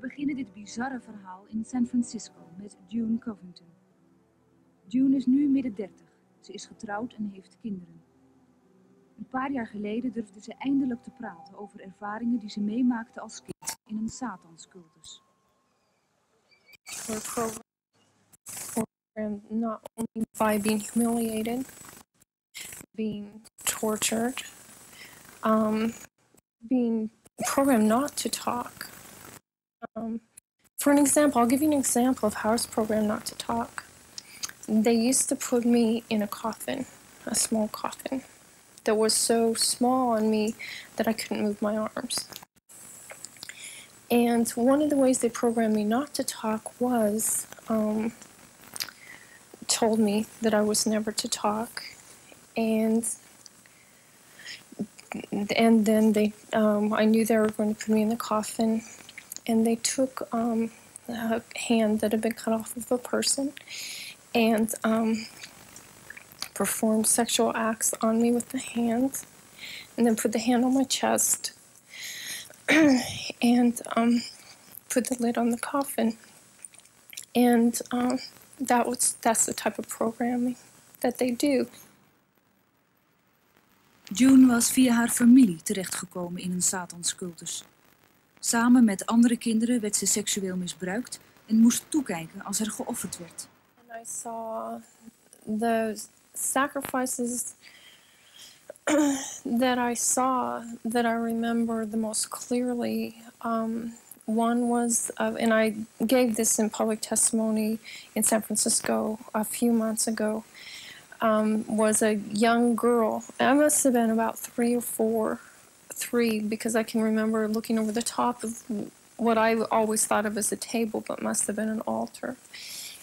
beginnen dit bizarre verhaal in San Francisco met June Covington. June is nu midden 30. Ze is getrouwd en heeft kinderen. Een paar jaar geleden durfde ze eindelijk te praten over ervaringen die ze meemaakte als kind in een Satanscultus. program not only by being humiliated, being tortured, um, being programmed not to talk. Um, for an example, I'll give you an example of how I was programmed not to talk. They used to put me in a coffin, a small coffin, that was so small on me that I couldn't move my arms. And one of the ways they programmed me not to talk was um, told me that I was never to talk, and and then they um, I knew they were going to put me in the coffin, and they took um, a hand that had been cut off of a person, and um, performed sexual acts on me with the hand, and then put the hand on my chest and um, put the lid on the coffin. And um, that was that's the type of programming that they do. June was via haar familie terechtgekomen in een Satanscultus. Samen met andere kinderen werd ze seksueel misbruikt en moest toekijken als er geofferd werd. And I saw the sacrifices that I saw that I remember the most clearly. Um, one was, uh, and I gave this in public testimony in San Francisco a few months ago, um, was a young girl. I must have been about three or four, three, because I can remember looking over the top of what I always thought of as a table, but must have been an altar.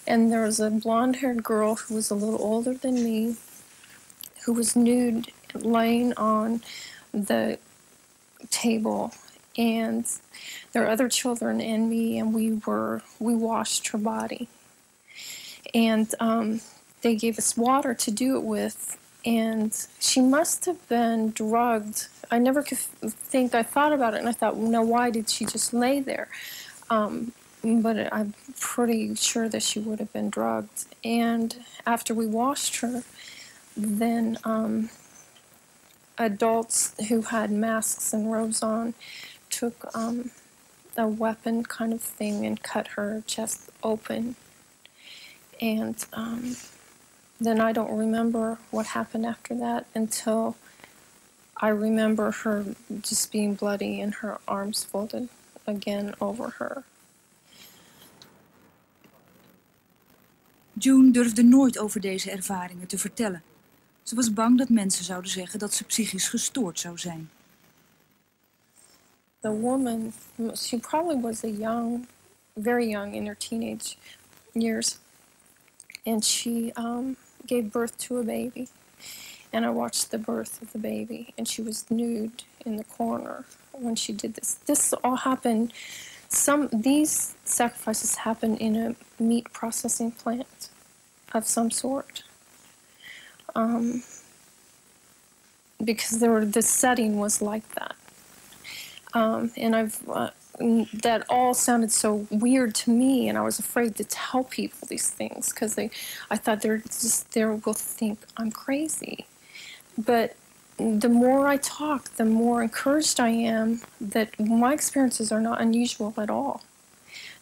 And there was a blonde haired girl who was a little older than me, who was nude laying on the table and there were other children and me and we were we washed her body and um, they gave us water to do it with and she must have been drugged. I never could think i thought about it and i thought well, now why did she just lay there? Um, but i'm pretty sure that she would have been drugged. And after we washed her then um, adults who had masks and robes on took um, a weapon kind of thing and cut her chest open. And um, then I don't remember what happened after that until I remember her just being bloody and her arms folded again over her. June durfde nooit over deze ervaringen te vertellen. Ze was bang dat mensen zouden zeggen dat ze psychisch gestoord zou zijn. the woman, she probably was a young, very young in her teenage years, and she um, gave birth to a baby. And I watched the birth of the baby, and she was nude in the corner when she did this. This all happened. Some these sacrifices happened in a meat processing plant of some sort. Um, because there were the setting was like that um, and I've uh, that all sounded so weird to me, and I was afraid to tell people these things because they, I thought they're just they will think I'm crazy. But the more I talk, the more encouraged I am that my experiences are not unusual at all.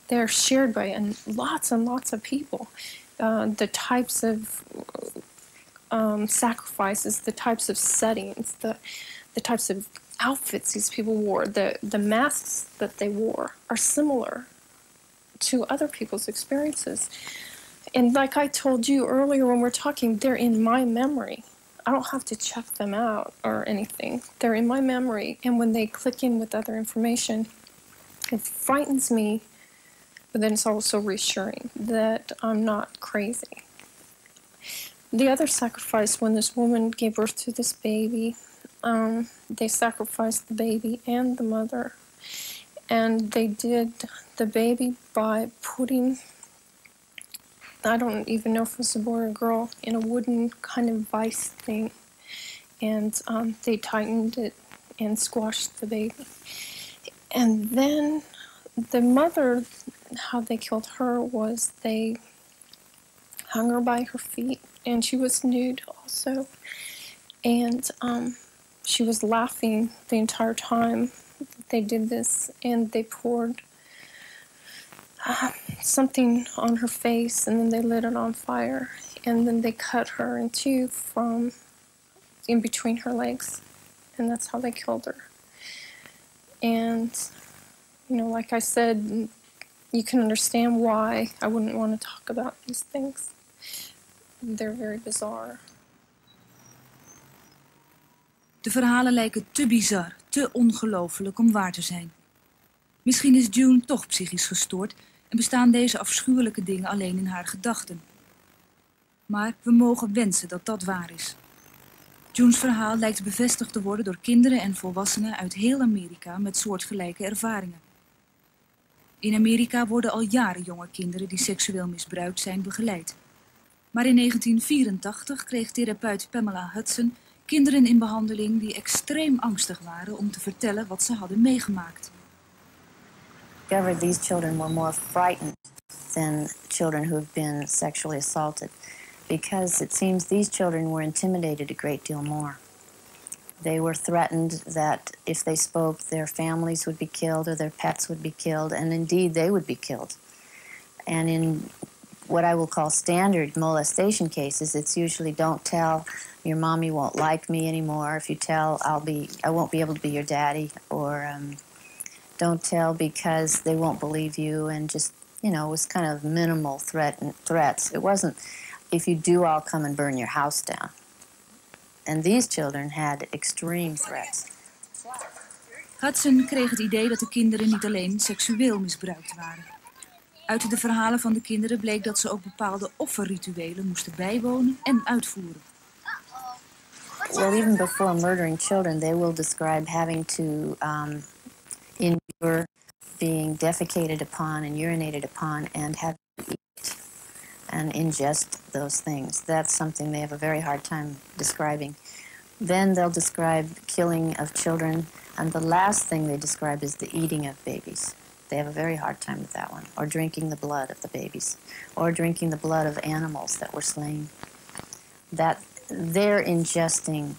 They're shared by and lots and lots of people. Uh, the types of um, sacrifices, the types of settings, the the types of outfits these people wore, the, the masks that they wore, are similar to other people's experiences. And like I told you earlier when we are talking, they're in my memory. I don't have to check them out or anything. They're in my memory. And when they click in with other information, it frightens me, but then it's also reassuring that I'm not crazy. The other sacrifice when this woman gave birth to this baby, um, they sacrificed the baby and the mother. And they did the baby by putting, I don't even know if it was a boy or a girl, in a wooden kind of vice thing. And um, they tightened it and squashed the baby. And then the mother, how they killed her was they hung her by her feet, and she was nude also, and um, she was laughing the entire time they did this, and they poured uh, something on her face, and then they lit it on fire, and then they cut her in two from in between her legs, and that's how they killed her. And you know, like I said, you can understand why I wouldn't want to talk about these things. They're very bizarre. De verhalen lijken te bizar, te ongelooflijk om waar te zijn. Misschien is June toch psychisch gestoord en bestaan deze afschuwelijke dingen alleen in haar gedachten. Maar we mogen wensen dat dat waar is. June's verhaal lijkt bevestigd te worden door kinderen en volwassenen uit heel Amerika met soortgelijke ervaringen. In Amerika worden al jaren jonge kinderen die seksueel misbruikt zijn begeleid. Maar in 1984 kreeg therapeut Pamela Hudson kinderen in behandeling die extreem angstig waren om te vertellen wat ze hadden meegemaakt. these children were more frightened than children who've been sexually assaulted because it seems these children were intimidated a great deal more. They were threatened that if they spoke, their families would be killed or their pets would be killed, and indeed they would be killed. And in what I will call standard molestation cases, it's usually don't tell your mommy won't like me anymore. If you tell, I'll be I won't be able to be your daddy, or um, don't tell because they won't believe you, and just you know, it was kind of minimal threat threats. It wasn't if you do, I'll come and burn your house down. And these children had extreme threats. Hudson kreeg het idee dat de kinderen niet alleen seksueel misbruikt waren. Uit de verhalen van de kinderen bleek dat ze ook bepaalde offerrituelen moesten bijwonen en uitvoeren. Well, even before murdering children, they will describe having to um, endure being defecated upon and urinated upon and have to eat and ingest those things. That's something they have a very hard time describing. Then they'll describe killing of children, and the last thing they describe is the eating of babies. They have a very hard time with that one, or drinking the blood of the babies, or drinking the blood of animals that were slain. That they're ingesting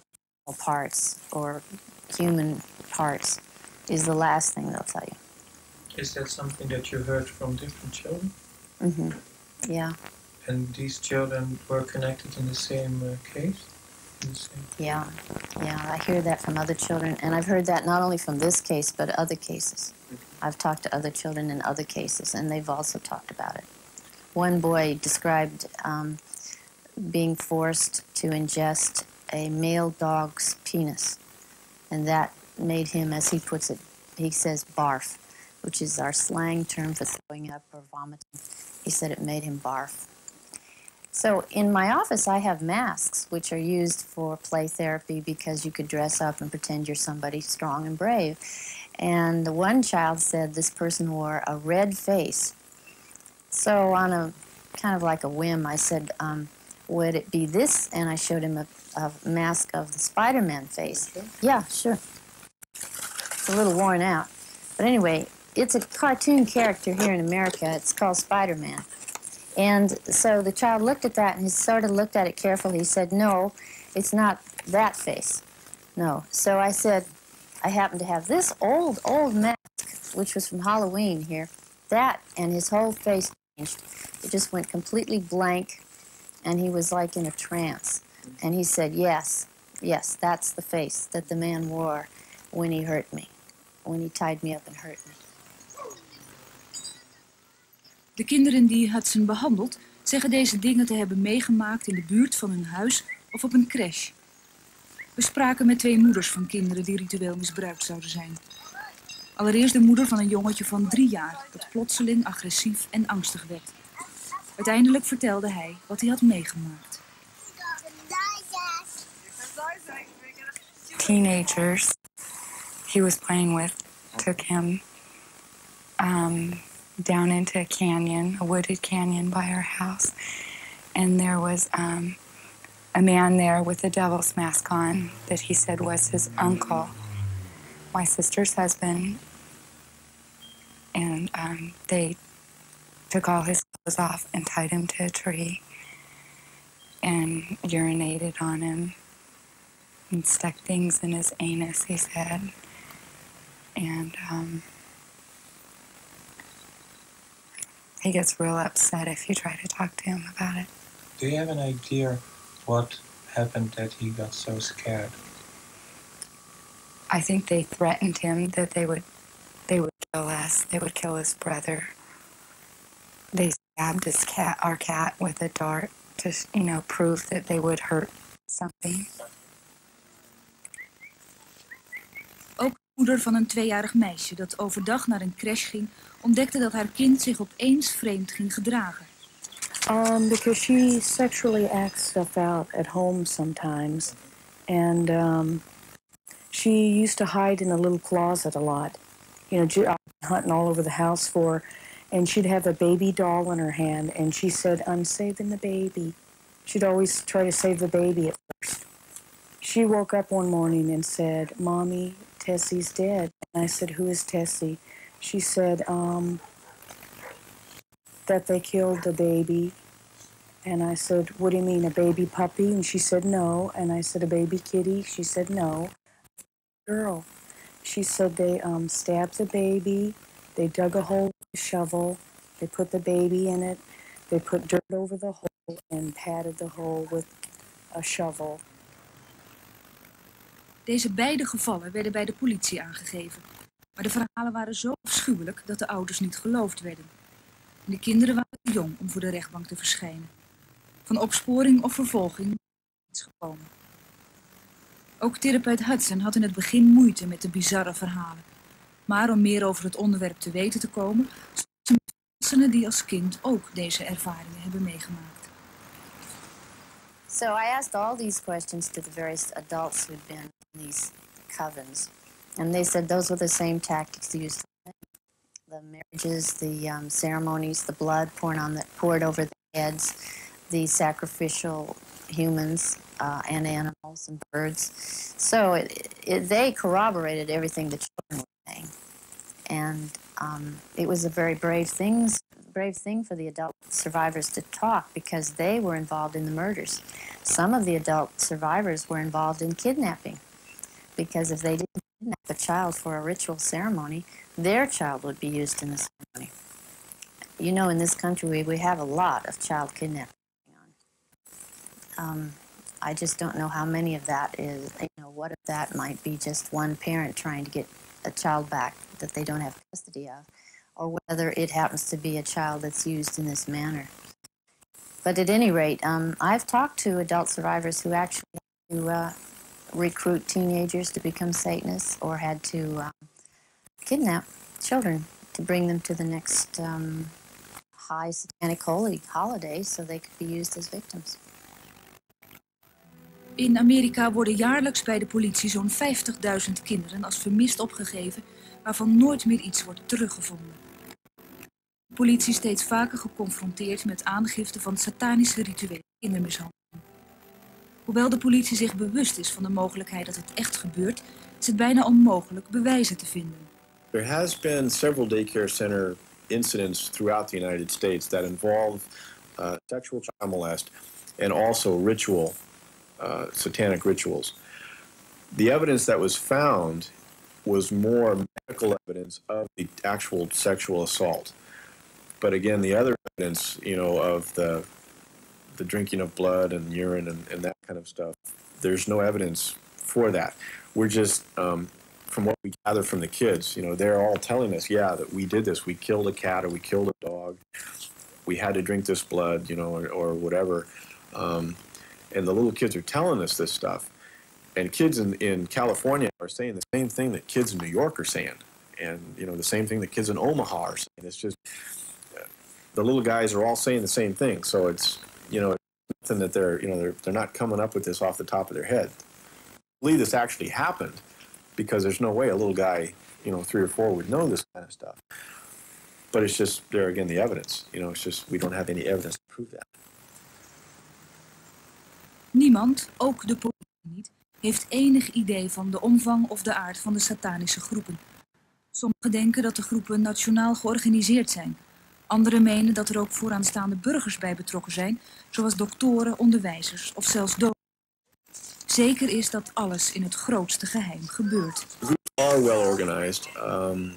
parts or human parts is the last thing they'll tell you. Is that something that you heard from different children? hmm Yeah, And these children were connected in the same uh, case? Yeah, yeah. I hear that from other children, and I've heard that not only from this case but other cases. I've talked to other children in other cases, and they've also talked about it. One boy described um, being forced to ingest a male dog's penis, and that made him, as he puts it, he says barf, which is our slang term for throwing up or vomiting. He said it made him barf. So in my office, I have masks, which are used for play therapy because you could dress up and pretend you're somebody strong and brave. And the one child said this person wore a red face. So on a kind of like a whim, I said, um, would it be this? And I showed him a, a mask of the Spider-Man face. Yeah, sure. It's a little worn out. But anyway, it's a cartoon character here in America. It's called Spider-Man. And so the child looked at that and he sort of looked at it carefully. He said, no, it's not that face. No. So I said, I happen to have this old, old mask, which was from Halloween here. That and his whole face changed. It just went completely blank and he was like in a trance. And he said, yes, yes, that's the face that the man wore when he hurt me, when he tied me up and hurt me. De kinderen die Hudson behandelt, zeggen deze dingen te hebben meegemaakt in de buurt van hun huis of op een crash. We spraken met twee moeders van kinderen die ritueel misbruikt zouden zijn. Allereerst de moeder van een jongetje van drie jaar dat plotseling agressief en angstig werd. Uiteindelijk vertelde hij wat hij had meegemaakt. teenagers he was playing with took him um, down into a canyon, a wooded canyon by our house. And there was um, a man there with a devil's mask on that he said was his uncle, my sister's husband. and um, they took all his clothes off and tied him to a tree and urinated on him and stuck things in his anus, he said. And um, he gets real upset if you try to talk to him about it. Do you have an idea what happened that he got so scared? I think they threatened him that they would they would kill us. They would kill his brother. They stabbed his cat, our cat, with a dart to, you know, prove that they would hurt something. Ook moeder van een tweejarig meisje dat overdag naar een crash ging, ontdekte dat haar kind zich opeens vreemd ging gedragen. Um, because she sexually acts stuff out at home sometimes, and um, she used to hide in a little closet a lot. You know, hunting all over the house for, her, and she'd have a baby doll in her hand, and she said, "I'm saving the baby." She'd always try to save the baby at first. She woke up one morning and said, "Mommy, Tessie's dead." And I said, "Who is Tessie?" She said, um, that they killed the baby. And I said, What do you mean, a baby puppy? And she said, No. And I said, A baby kitty? She said, No. Girl. She said they um, stabbed the baby, they dug a hole with a shovel, they put the baby in it, they put dirt over the hole and patted the hole with a shovel. Deze beide gevallen werden bij de politie aangegeven. Maar de verhalen waren zo afschuwelijk dat de ouders niet geloofd werden. En de kinderen waren te jong om voor de rechtbank te verschijnen. Van opsporing of vervolging niets gekomen. Ook therapeut Hudson had in het begin moeite met de bizarre verhalen. Maar om meer over het onderwerp te weten te komen, sprak ze met volwassenen die als kind ook deze ervaringen hebben meegemaakt. So I asked all these questions to the various adults who'd been in these covens, and they said those were the same tactics used. The marriages, the um, ceremonies, the blood poured on the poured over the heads, the sacrificial humans uh, and animals and birds. So it, it, they corroborated everything the children were saying, and um, it was a very brave things brave thing for the adult survivors to talk because they were involved in the murders. Some of the adult survivors were involved in kidnapping because if they didn't kidnap a child for a ritual ceremony, their child would be used in the ceremony. You know, in this country, we, we have a lot of child kidnapping. Um, I just don't know how many of that is, you know, what if that might be just one parent trying to get a child back that they don't have custody of, or whether it happens to be a child that's used in this manner. But at any rate, um, I've talked to adult survivors who actually uh, recruit teenagers to become Satanists or had to um, kidnap children to bring them to the next um, high satanic holy holiday so they could be used as victims. In Amerika worden jaarlijks bij de politie zo'n 50.000 kinderen als vermist opgegeven, waarvan nooit meer iets wordt teruggevonden. De politie steeds vaker geconfronteerd met aangifte van satanische rituelen kindermishandeling. Hoewel de politie zich bewust is van de mogelijkheid dat het echt gebeurt, is het bijna onmogelijk bewijzen te vinden. There has been several daycare center incidents throughout the United States that involve uh, sexual child molest and also ritual, uh, satanic rituals. The evidence that was found was more medical evidence of the actual sexual assault. But again, the other evidence, you know, of the the drinking of blood and urine and, and that kind of stuff, there's no evidence for that. We're just um, from what we gather from the kids, you know, they're all telling us, yeah, that we did this. We killed a cat or we killed a dog. We had to drink this blood, you know, or, or whatever. Um, and the little kids are telling us this stuff. And kids in, in California are saying the same thing that kids in New York are saying. And, you know, the same thing that kids in Omaha are saying. It's just, the little guys are all saying the same thing. So it's, you know, nothing that they're, you know, they're, they're not coming up with this off the top of their head. I believe this actually happened because there's no way a little guy, you know, three or four would know this kind of stuff. But it's just there again the evidence. You know, it's just we don't have any evidence to prove that. Niemand, ook de politie niet, heeft enig idee van de omvang of de aard van de satanische groepen. Sommigen denken dat de groepen nationaal georganiseerd zijn. Anderen menen dat er ook vooraanstaande burgers bij betrokken zijn, zoals doktoren, onderwijzers of zelfs doden. Zeker is dat alles in het grootste geheim gebeurt. are well organized, um,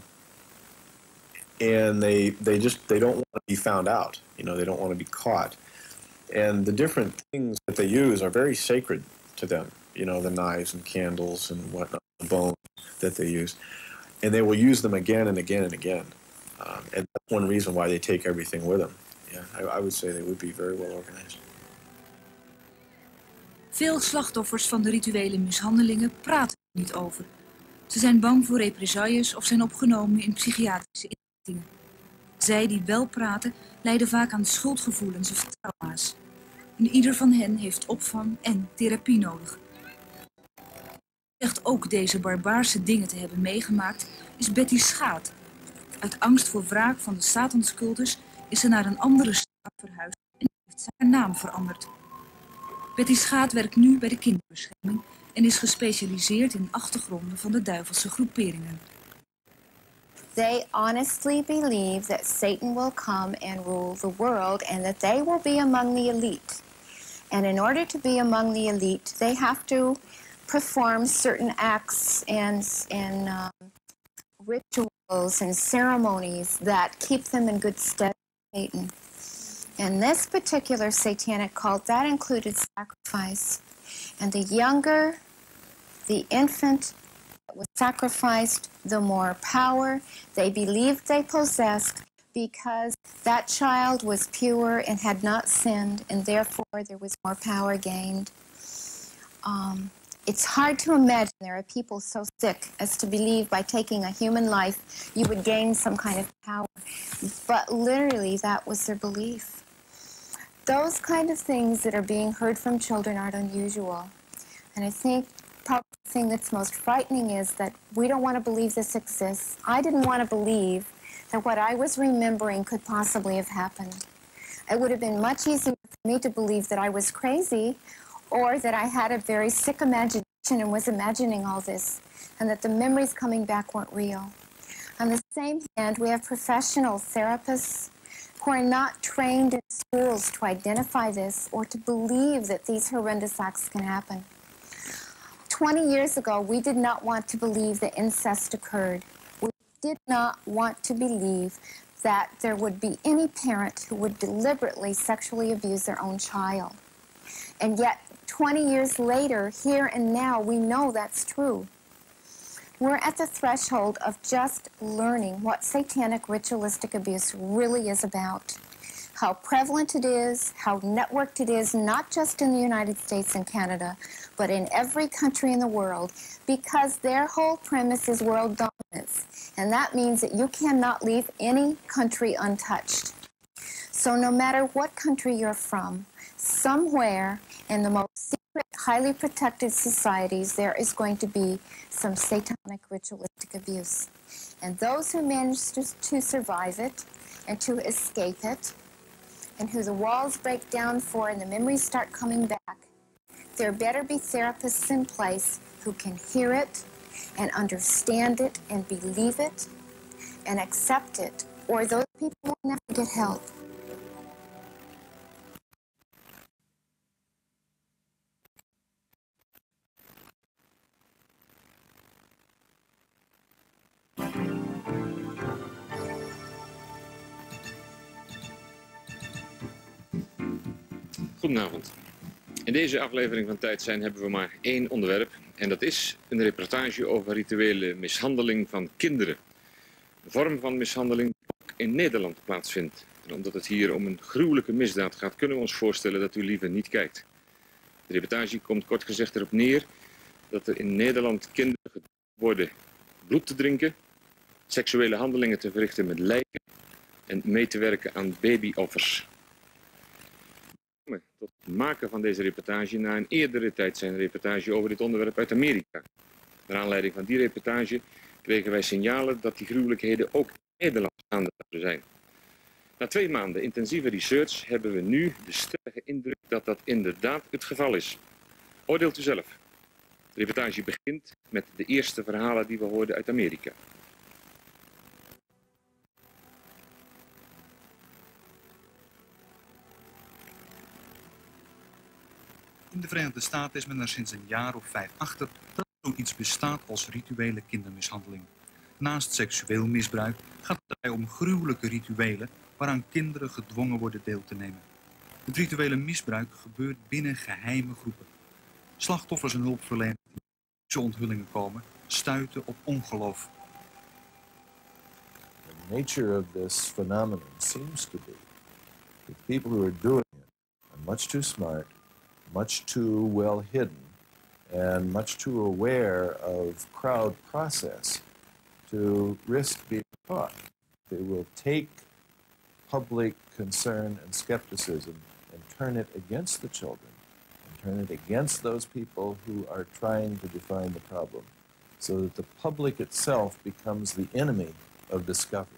and they they just they don't want to be found out. You know, they don't want to be caught. And the different things that they use are very sacred to them. You know, the knives and candles and whatnot, the bone that they use, and they will use them again and again and again. Um, and that's one reason why they take everything with them. Yeah, I, I would say they would be very well organized. Veel slachtoffers van de rituele mishandelingen praten er niet over. Ze zijn bang voor represailles of zijn opgenomen in psychiatrische inrichtingen. Zij die wel praten, lijden vaak aan schuldgevoelens of trauma's. En ieder van hen heeft opvang en therapie nodig. Zegt ook deze barbaarse dingen te hebben meegemaakt, is Betty Schaat. Uit angst voor wraak van de Satanscultus is ze naar een andere stad verhuisd en heeft haar naam veranderd. Betty Schaat werkt nu bij de kinderbescherming en is gespecialiseerd in achtergronden van de duivelse groeperingen. They honestly believe that Satan will come and rule the world and that they will be among the elite. And in order to be among the elite, they have to perform certain acts and, and um, rituals and ceremonies that keep them in good stead Satan. And this particular satanic cult, that included sacrifice. And the younger the infant was sacrificed, the more power they believed they possessed because that child was pure and had not sinned, and therefore there was more power gained. Um, it's hard to imagine there are people so sick as to believe by taking a human life you would gain some kind of power. But literally, that was their belief. Those kind of things that are being heard from children aren't unusual. And I think probably the thing that's most frightening is that we don't want to believe this exists. I didn't want to believe that what I was remembering could possibly have happened. It would have been much easier for me to believe that I was crazy or that I had a very sick imagination and was imagining all this and that the memories coming back weren't real. On the same hand, we have professional therapists who are not trained in schools to identify this or to believe that these horrendous acts can happen. 20 years ago, we did not want to believe that incest occurred. We did not want to believe that there would be any parent who would deliberately sexually abuse their own child. And yet, 20 years later, here and now, we know that's true. We're at the threshold of just learning what satanic ritualistic abuse really is about, how prevalent it is, how networked it is, not just in the United States and Canada, but in every country in the world, because their whole premise is world dominance. And that means that you cannot leave any country untouched. So, no matter what country you're from, somewhere in the most secret, highly protected societies, there is going to be some satanic ritualistic abuse. And those who manage to, to survive it and to escape it, and who the walls break down for and the memories start coming back, there better be therapists in place who can hear it and understand it and believe it and accept it, or those people will never get help. Goedenavond. In deze aflevering van Tijd zijn hebben we maar één onderwerp. En dat is een reportage over rituele mishandeling van kinderen. Een vorm van mishandeling die ook in Nederland plaatsvindt. En omdat het hier om een gruwelijke misdaad gaat, kunnen we ons voorstellen dat u liever niet kijkt. De reportage komt kort gezegd erop neer dat er in Nederland kinderen worden bloed te drinken, seksuele handelingen te verrichten met lijken en mee te werken aan babyoffers tot het maken van deze reportage na een eerdere tijd zijn reportage over dit onderwerp uit Amerika. Naar aanleiding van die reportage kregen wij signalen dat die gruwelijkheden ook in Nederland gaande zouden zijn. Na twee maanden intensieve research hebben we nu de sterke indruk dat dat inderdaad het geval is. Oordeelt u zelf. De reportage begint met de eerste verhalen die we hoorden uit Amerika. In de Verenigde Staten is men er sinds een jaar of vijf achter dat zoiets bestaat als rituele kindermishandeling. Naast seksueel misbruik gaat het daarbij om gruwelijke rituelen waaraan kinderen gedwongen worden deel te nemen. Het rituele misbruik gebeurt binnen geheime groepen. Slachtoffers en hulpverleners die deze onthullingen komen, stuiten op ongeloof. The nature of this phenomenon seems to be that people who are doing it are much too smart, much too well hidden, and much too aware of crowd process to risk being caught. They will take public concern and skepticism and turn it against the children and turn it against those people who are trying to define the problem so that the public itself becomes the enemy of discovery.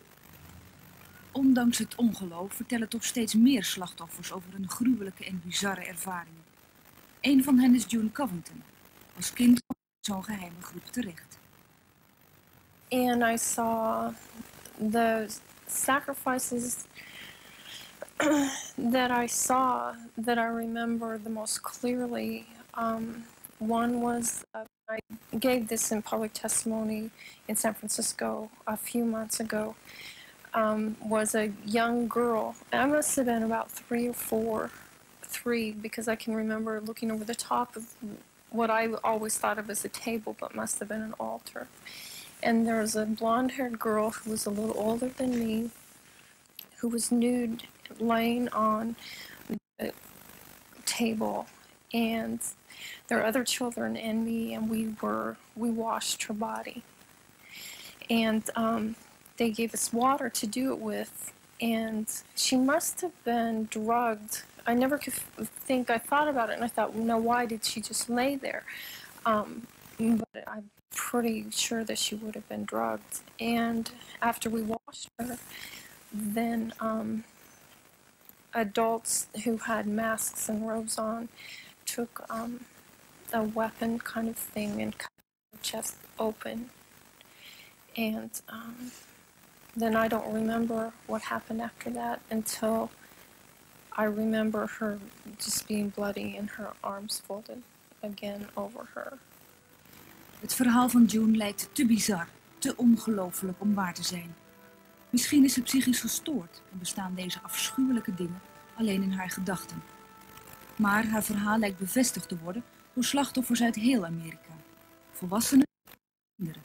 Ondanks het ongeloof vertellen toch steeds meer slachtoffers over hun gruwelijke en bizarre ervaringen. Een van hen is June Covington. Als kind zo'n geheime groep terecht. and I saw the sacrifices that I saw that I remember the most clearly. Um, one was uh, I gave this in public testimony in San Francisco a few months ago. Um, was a young girl. I must have been about three or four, three, because I can remember looking over the top of what I always thought of as a table, but must have been an altar. And there was a blonde haired girl who was a little older than me who was nude laying on the table. And there were other children and me and we were we washed her body. And um, they gave us water to do it with and she must have been drugged i never could think i thought about it and i thought well, no why did she just lay there um, but I'm pretty sure that she would have been drugged. And after we washed her, then um, adults who had masks and robes on took um, a weapon kind of thing and cut her chest open. And um, then I don't remember what happened after that until I remember her just being bloody and her arms folded again over her. Het verhaal van June lijkt te bizar, te ongelooflijk om waar te zijn. Misschien is ze psychisch gestoord en bestaan deze afschuwelijke dingen alleen in haar gedachten. Maar haar verhaal lijkt bevestigd te worden door slachtoffers uit heel Amerika. Volwassenen en kinderen.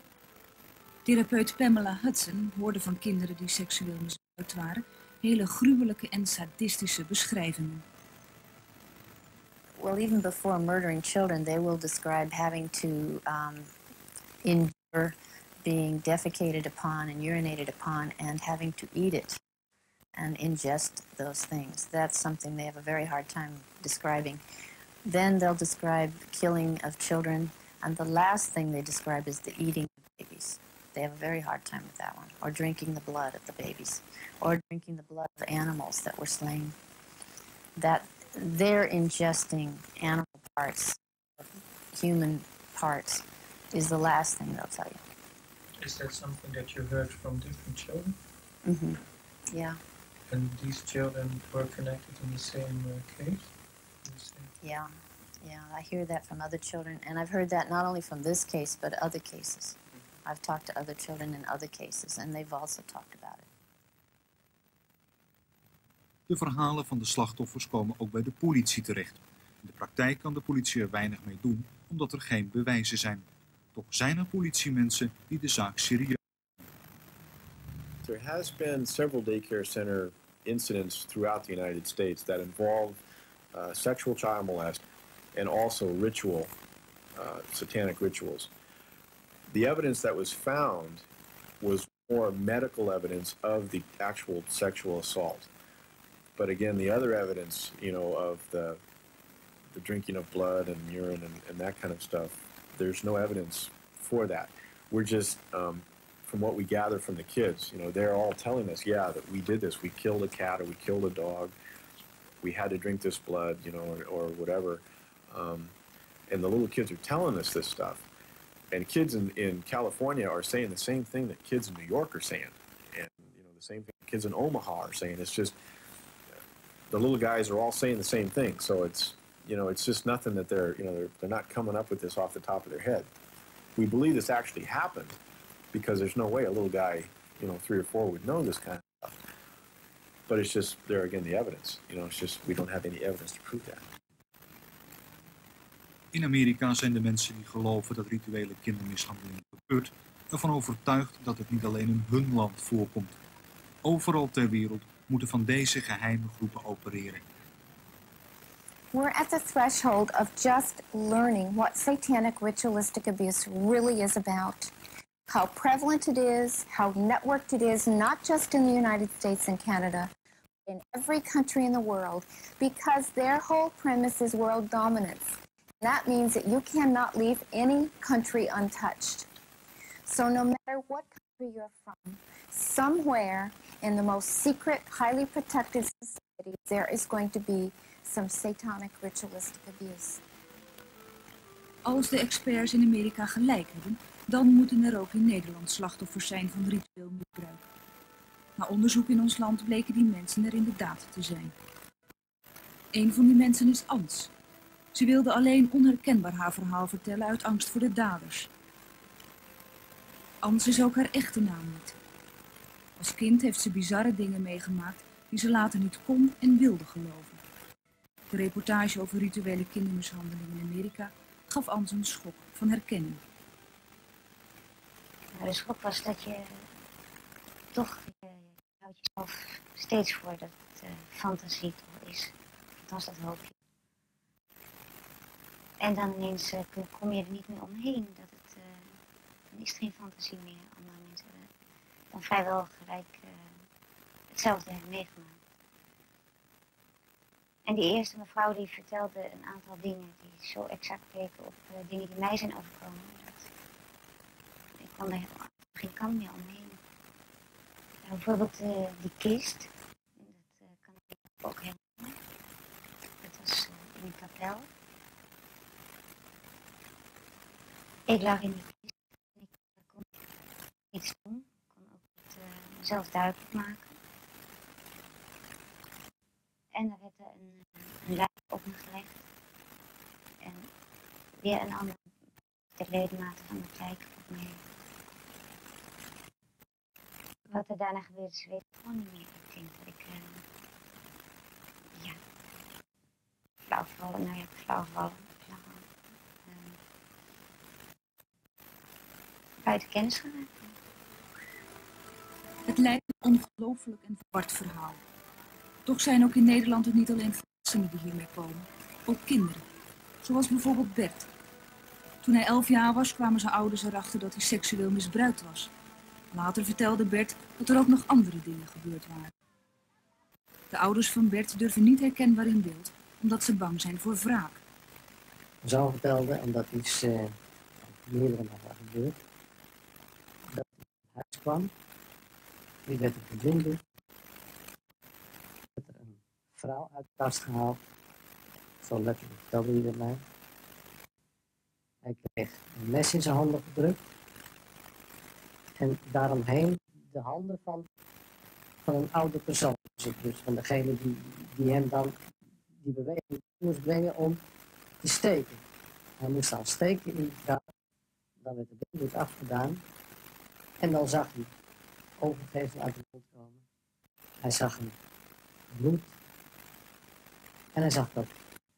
Therapeut Pamela Hudson hoorde van kinderen die seksueel misbruikt waren hele gruwelijke en sadistische beschrijvingen. Well, even before murdering children, they will describe having to um, endure being defecated upon and urinated upon and having to eat it and ingest those things. That's something they have a very hard time describing. Then they'll describe killing of children, and the last thing they describe is the eating of babies. They have a very hard time with that one. Or drinking the blood of the babies, or drinking the blood of animals that were slain. That they're ingesting animal parts, human parts, is the last thing they'll tell you. Is that something that you heard from different children? Mm-hmm. Yeah, And these children were connected in the same uh, case? The same- yeah, yeah. I hear that from other children, and I've heard that not only from this case, but other cases. I've talked to other children in other cases, and they've also talked about it. De verhalen van de slachtoffers komen ook bij de politie terecht. In de praktijk kan de politie er weinig mee doen, omdat er geen bewijzen zijn. Toch zijn er politiemensen die de zaak serieus There has been several daycare center incidents throughout the United States that involve uh, sexual child molest and also ritual, uh, satanic rituals. The evidence that was found was more medical evidence of the actual sexual assault. But again, the other evidence, you know, of the the drinking of blood and urine and, and that kind of stuff, there's no evidence for that. We're just um, from what we gather from the kids, you know, they're all telling us, yeah, that we did this. We killed a cat or we killed a dog. We had to drink this blood, you know, or, or whatever. Um, and the little kids are telling us this stuff. And kids in, in California are saying the same thing that kids in New York are saying. And, you know, the same thing kids in Omaha are saying. It's just the little guys are all saying the same thing. So it's, You know, it's just nothing that they're, you know, they're, they're not coming up with this off the top of their head. We believe this actually happened because there's no way a little guy, you know, three or four would know this kind of stuff. But it's just there again the evidence. You know, it's just we don't have any evidence to prove that. In Amerika zijn de mensen die geloven dat rituele kindermishandeling gebeurt ervan overtuigd dat het niet alleen in hun land voorkomt. Overal ter wereld moeten van deze geheime groepen opereren. We're at the threshold of just learning what satanic ritualistic abuse really is about. How prevalent it is, how networked it is, not just in the United States and Canada, in every country in the world, because their whole premise is world dominance. That means that you cannot leave any country untouched. So, no matter what country you're from, somewhere in the most secret, highly protected society, there is going to be some satanic ritualistic abuse. Als de experts in Amerika gelijk hebben, dan moeten er ook in Nederland slachtoffers zijn van ritueel misbruik. Na onderzoek in ons land bleken die mensen er inderdaad te zijn. Een van die mensen is Ans. Ze wilde alleen onherkenbaar haar verhaal vertellen uit angst voor de daders. Ans is ook haar echte naam niet. Als kind heeft ze bizarre dingen meegemaakt die ze later niet kon en wilde geloven. De reportage over rituele kindermishandeling in Amerika gaf Ans een schok van herkenning. De schok was dat je toch, houdt jezelf steeds voor dat uh, fantasie toch is. Althans, dat hoop. En dan ineens uh, kom je er niet meer omheen. Dat het, dan is geen fantasie meer. Andere mensen dan vrijwel gelijk hetzelfde hebben meegemaakt. En die eerste mevrouw die vertelde een aantal dingen die zo exact leken op dingen die mij zijn overkomen. Dat ik kon er geen kant meer omheen. Bijvoorbeeld die kist. Dat kan ik ook helemaal. Dat was in een kapel. Ik lag in die kist. Ik kon niets doen. Ik kon ook het mezelf duidelijk maken. En er werd er een, een lijk op me gelegd. En weer een andere de ledematen van de lijk op heen. Wat er daarna gebeurd is, weet ik gewoon niet meer. Ik denk dat ik, uh, ja, flauwvallen, nou ja, flauwvallen. Uh, buiten kennis geraakt. Het lijkt een ongelooflijk en verward verhaal. Toch zijn ook in Nederland het niet alleen volwassenen die hiermee komen, ook kinderen. Zoals bijvoorbeeld Bert. Toen hij elf jaar was, kwamen zijn ouders erachter dat hij seksueel misbruikt was. Later vertelde Bert dat er ook nog andere dingen gebeurd waren. De ouders van Bert durven niet herkenbaar in beeld, omdat ze bang zijn voor wraak. Zoon vertelde, en dat is uh, meerdere malen gebeurd, huis kwam, die werd op de blinde, dat er een vrouw uit de kast gehaald, zo letterlijk vertelde hij mij. Hij kreeg een mes in zijn handen gedrukt en daaromheen de handen van, van een oude persoon. Dus van degene die, die hem dan die beweging moest brengen om te steken. Hij moest dan steken in de vrouw, dan werd de bloed afgedaan en dan zag hij overgeven uit de mond komen. Hij zag een bloed en hij zag dat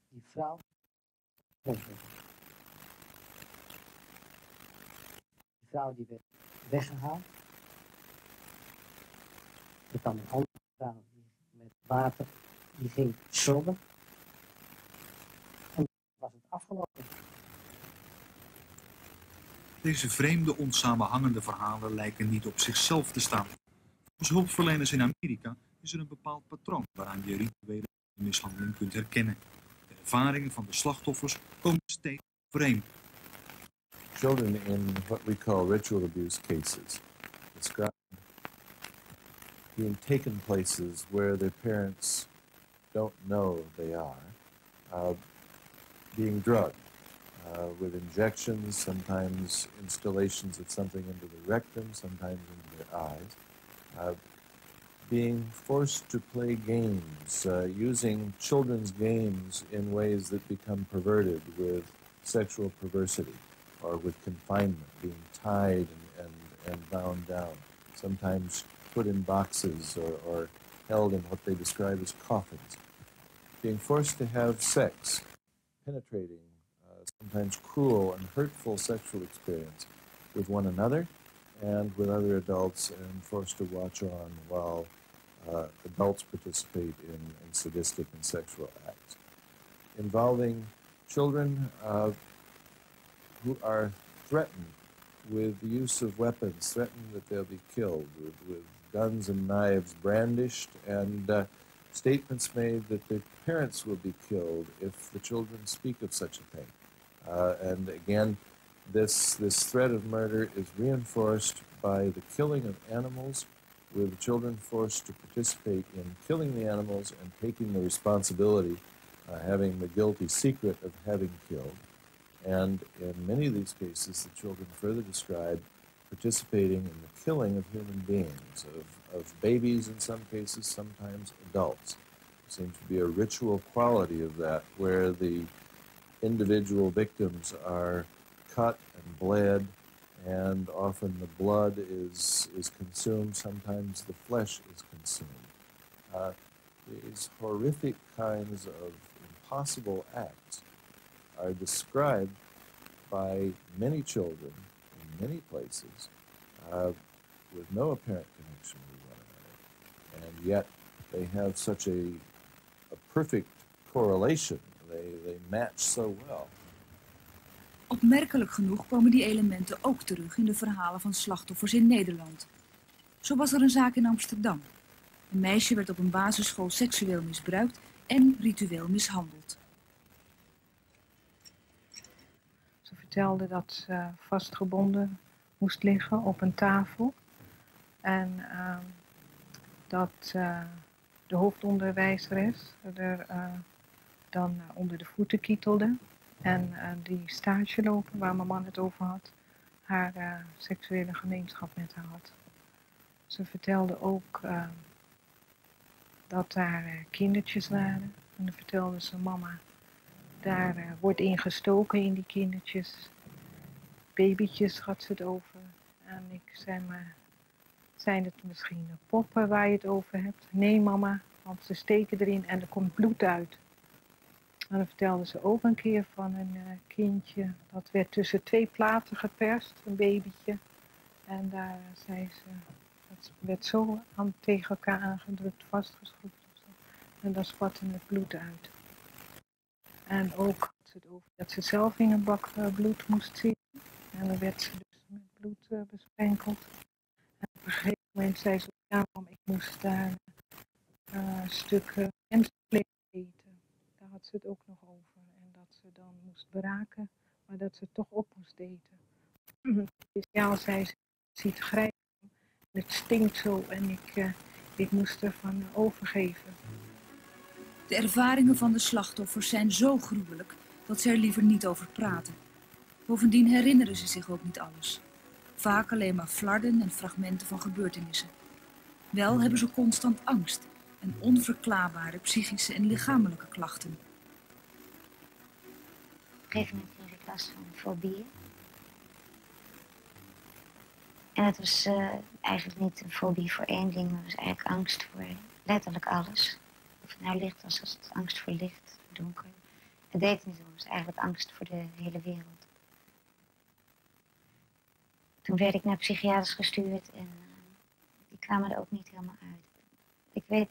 die vrouw Die vrouw die werd weggehaald. Er kwam een andere vrouw met water, die ging sobben. En was het afgelopen. Deze vreemde, onsamenhangende verhalen lijken niet op zichzelf te staan. Als hulpverleners in Amerika is er een bepaald patroon waaraan je rituele mishandeling kunt herkennen. De ervaringen van de slachtoffers komen steeds vreemd. Children in what we call ritual abuse cases describe being taken places where their parents don't know they are, uh, being drugged uh, with injections, sometimes installations of something into the rectum, sometimes into their eyes, uh, being forced to play games, uh, using children's games in ways that become perverted with sexual perversity or with confinement, being tied and, and, and bound down, sometimes put in boxes or, or held in what they describe as coffins, being forced to have sex, penetrating, sometimes cruel and hurtful sexual experience with one another and with other adults and forced to watch on while uh, adults participate in, in, sadistic and sexual acts involving children uh, who are threatened with the use of weapons, threatened that they'll be killed, with, with guns and knives brandished, and uh, statements made that the parents will be killed if the children speak of such a thing. Uh, and again, this, this threat of murder is reinforced by the killing of animals, with children forced to participate in killing the animals and taking the responsibility, uh, having the guilty secret of having killed. And in many of these cases, the children further describe participating in the killing of human beings, of, of babies in some cases, sometimes adults. There seems to be a ritual quality of that where the individual victims are cut and bled, and often the blood is, is consumed, sometimes the flesh is consumed. Uh, these horrific kinds of impossible acts are described by many children in many places uh, with no apparent connection with one another. And yet they have such a, a perfect correlation. They, they match so well. Opmerkelijk genoeg komen die elementen ook terug in de verhalen van slachtoffers in Nederland. Zo was er een zaak in Amsterdam. Een meisje werd op een basisschool seksueel misbruikt en ritueel mishandeld. Ze vertelde dat ze vastgebonden moest liggen op een tafel. En uh, dat uh, de hoofdonderwijzeres er uh, dan onder de voeten kietelde. En die stage lopen waar mijn man het over had, haar seksuele gemeenschap met haar had. Ze vertelde ook dat daar kindertjes waren. En dan vertelde ze mama, daar wordt ingestoken in die kindertjes. Babytjes had ze het over. En ik zei maar, zijn het misschien poppen waar je het over hebt? Nee mama, want ze steken erin en er komt bloed uit. En dan vertelde ze ook een keer van een uh, kindje, dat werd tussen twee platen geperst, een babytje. En daar zei ze, dat werd zo aan, tegen elkaar aangedrukt, vastgeschroefd. En daar spatte het bloed uit. En ook had ze het over dat ze zelf in een bak uh, bloed moest zitten. En dan werd ze dus met bloed uh, besprenkeld. En op een gegeven moment zei ze, ja ik moest daar uh, stukken mensvlees had ze het ook nog over. En dat ze dan moest beraken, maar dat ze het toch op moest eten. Ja, zei ze, ziet grijs het stinkt zo en ik, ik moest ervan overgeven. De ervaringen van de slachtoffers zijn zo gruwelijk dat ze er liever niet over praten. Bovendien herinneren ze zich ook niet alles. Vaak alleen maar flarden en fragmenten van gebeurtenissen. Wel hebben ze constant angst en onverklaarbare psychische en lichamelijke klachten. Een gegeven moment kreeg ik last van fobieën. En het was uh, eigenlijk niet een fobie voor één ding, maar het was eigenlijk angst voor letterlijk alles. Of het nou licht was, als het angst voor licht, donker. Het deed niet om, het was eigenlijk angst voor de hele wereld. Toen werd ik naar psychiaters gestuurd en uh, die kwamen er ook niet helemaal uit. Ik weet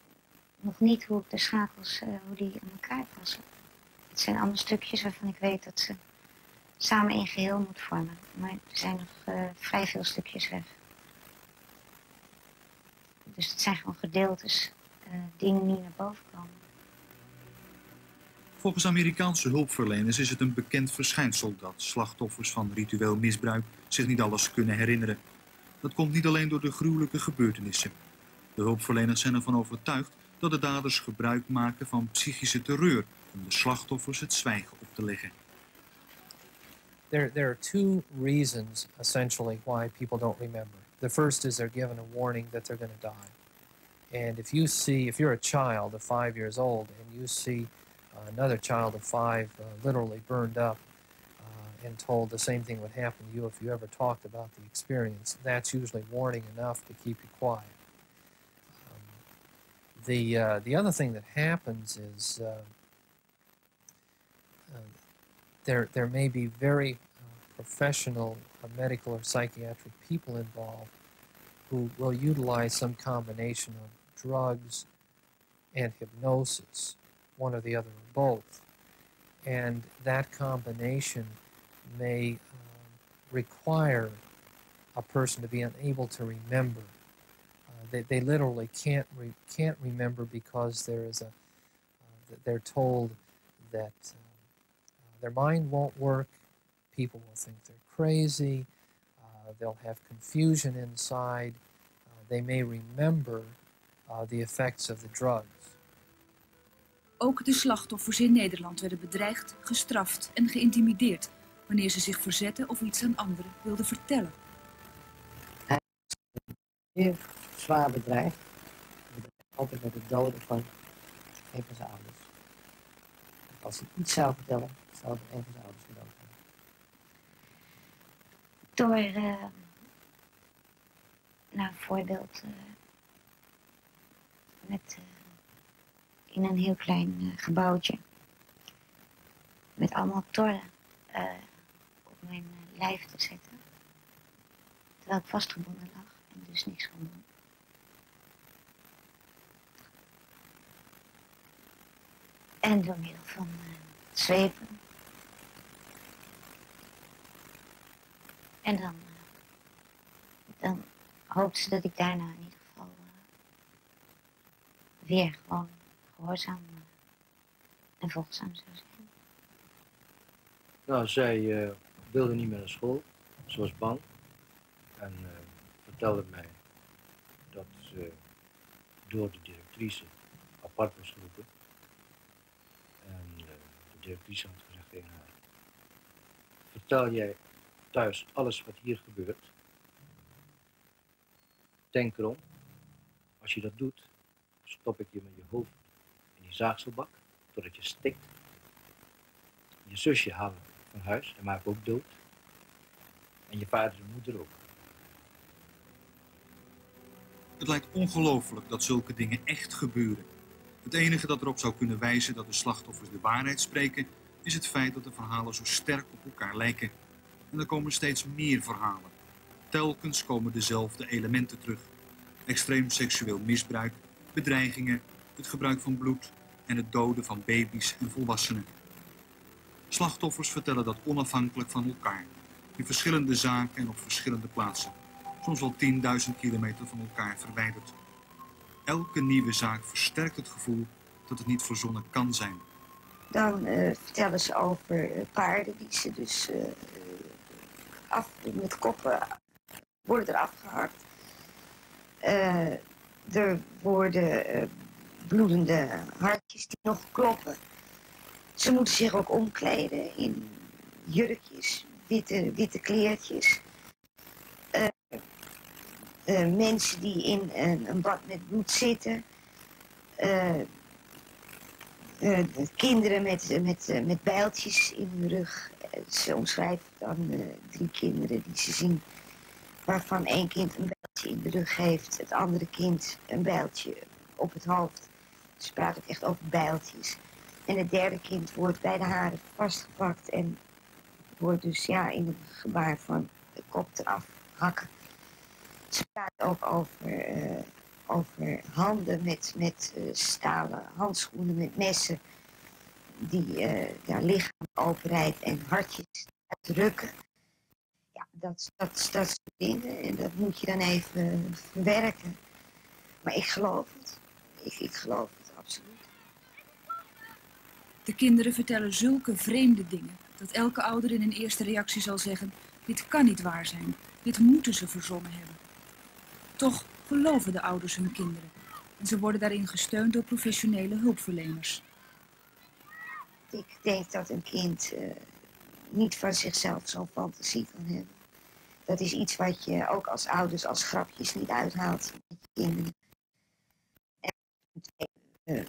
nog niet hoe ik de schakels, uh, hoe die aan elkaar passen. Het zijn allemaal stukjes waarvan ik weet dat ze samen een geheel moeten vormen. Maar er zijn nog uh, vrij veel stukjes weg. Dus het zijn gewoon gedeeltes uh, niet naar boven komen. Volgens Amerikaanse hulpverleners is het een bekend verschijnsel dat slachtoffers van ritueel misbruik zich niet alles kunnen herinneren. Dat komt niet alleen door de gruwelijke gebeurtenissen. De hulpverleners zijn ervan overtuigd dat de daders gebruik maken van psychische terreur om de slachtoffers het zwijgen op te leggen. There, there are two reasons essentially why people don't remember. The first is they're given a warning that they're going to die. And if you see, if you're a child of five years old and you see uh, another child of five uh, literally burned up uh, and told the same thing would happen to you if you ever talked about the experience, that's usually warning enough to keep you quiet. Um, the, uh, the other thing that happens is uh, there, there may be very uh, professional uh, medical or psychiatric people involved who will utilize some combination of drugs and hypnosis, one or the other or both. And that combination may um, require a person to be unable to remember. Uh, they, they literally can't re- can't remember because there is a uh, they're told that uh, their mind won't work. People will think they're crazy. Uh, they'll have confusion inside. Uh, they may remember uh, the effects of the drugs. Ook de slachtoffers in Nederland werden bedreigd, gestraft en geïntimideerd wanneer ze zich verzetten of iets aan anderen wilden vertellen. Zeer zwaar bedreigd. Bedreigd Altijd met het doden van een van zijn ouders. Als hij iets zou vertellen, zou het ouders gedood. Door, nou voorbeeld, eh, met, eh, in een heel klein gebouwtje. Met allemaal torren op mijn lijf te zetten. Terwijl ik vastgebonden lag en dus niks kon doen. En door middel van eh, En dan, eh, dan hoopte ze dat ik daarna in ieder geval eh, weer gewoon gehoorzaam eh, en volgzaam zou zijn. Nou, zij wilde niet meer naar school. Ze was bang. En vertelde mij dat ze door de directrice apart was geroepen. En eh, de directrice had gezegd tegen haar: Vertel jij thuis alles wat hier gebeurt? Denk erom, als je dat doet, stop ik je met je hoofd in die zaagselbak totdat je stikt. Je zusje halen van huis en maak ook dood. En je vader en moeder ook. Het lijkt ongelooflijk dat zulke dingen echt gebeuren. Het enige dat erop zou kunnen wijzen dat de slachtoffers de waarheid spreken, is het feit dat de verhalen zo sterk op elkaar lijken. En er komen steeds meer verhalen. Telkens komen dezelfde elementen terug: extreem seksueel misbruik, bedreigingen, het gebruik van bloed en het doden van baby's en volwassenen. Slachtoffers vertellen dat onafhankelijk van elkaar, in verschillende zaken en op verschillende plaatsen, soms wel 10.000 kilometer van elkaar verwijderd. Elke nieuwe zaak versterkt het gevoel dat het niet verzonnen kan zijn. Dan eh, vertellen ze over eh, paarden die ze dus eh, af, met koppen worden er afgehakt. Eh, er worden eh, bloedende hartjes die nog kloppen. Ze moeten zich ook omkleden in jurkjes, witte, witte kleertjes. Eh, mensen die in een, bad met bloed zitten. Kinderen met, met, met bijltjes in hun rug. Ze omschrijft dan eh, drie kinderen die ze zien, waarvan één kind een bijltje in de rug heeft, het andere kind een bijltje op het hoofd. Ze praat ook echt over bijltjes. En het derde kind wordt bij de haren vastgepakt en wordt dus ja, in een gebaar van de kop eraf hakken. Ze praat ook over, eh, over handen met, met eh, stalen handschoenen met messen die eh ja, lichaam openrijdt en hartjes uitrukken. Ja, dat, dat, dat soort dingen en dat moet je dan even verwerken. Maar ik geloof het. Ik, ik geloof het absoluut. De kinderen vertellen zulke vreemde dingen dat elke ouder in een eerste reactie zal zeggen: dit kan niet waar zijn, dit moeten ze verzonnen hebben. Toch geloven de ouders hun kinderen en ze worden daarin gesteund door professionele hulpverleners. Ik denk dat een kind eh, niet van zichzelf zo'n fantasie kan hebben. Dat is iets wat je ook als ouders als grapjes niet uithaalt met je kinderen. Eh,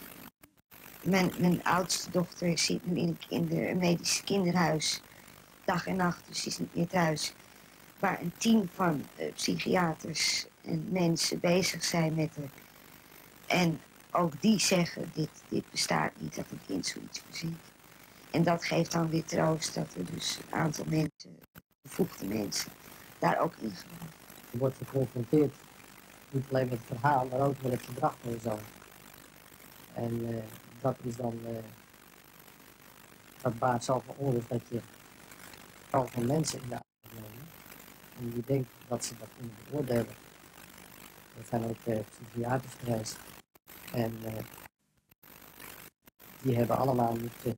mijn, mijn oudste dochter zit nu in, in een medisch kinderhuis. Dag en nacht, dus is niet meer thuis. Waar een team van uh, psychiaters en mensen bezig zijn met haar. En ook die zeggen, dit, dit bestaat niet, dat een kind zoiets verzint. En dat geeft dan weer troost dat er dus een aantal mensen, bevoegde mensen, daar ook in geloven. Je wordt geconfronteerd, niet alleen met het verhaal, maar ook met het gedrag van zoon. En uh, dat is dan, uh, dat baart zoveel onrust dat je van mensen in de aandacht nemen. En je denkt dat ze dat kunnen beoordelen. Er zijn ook uh, psychiaters. En die hebben allemaal erkennen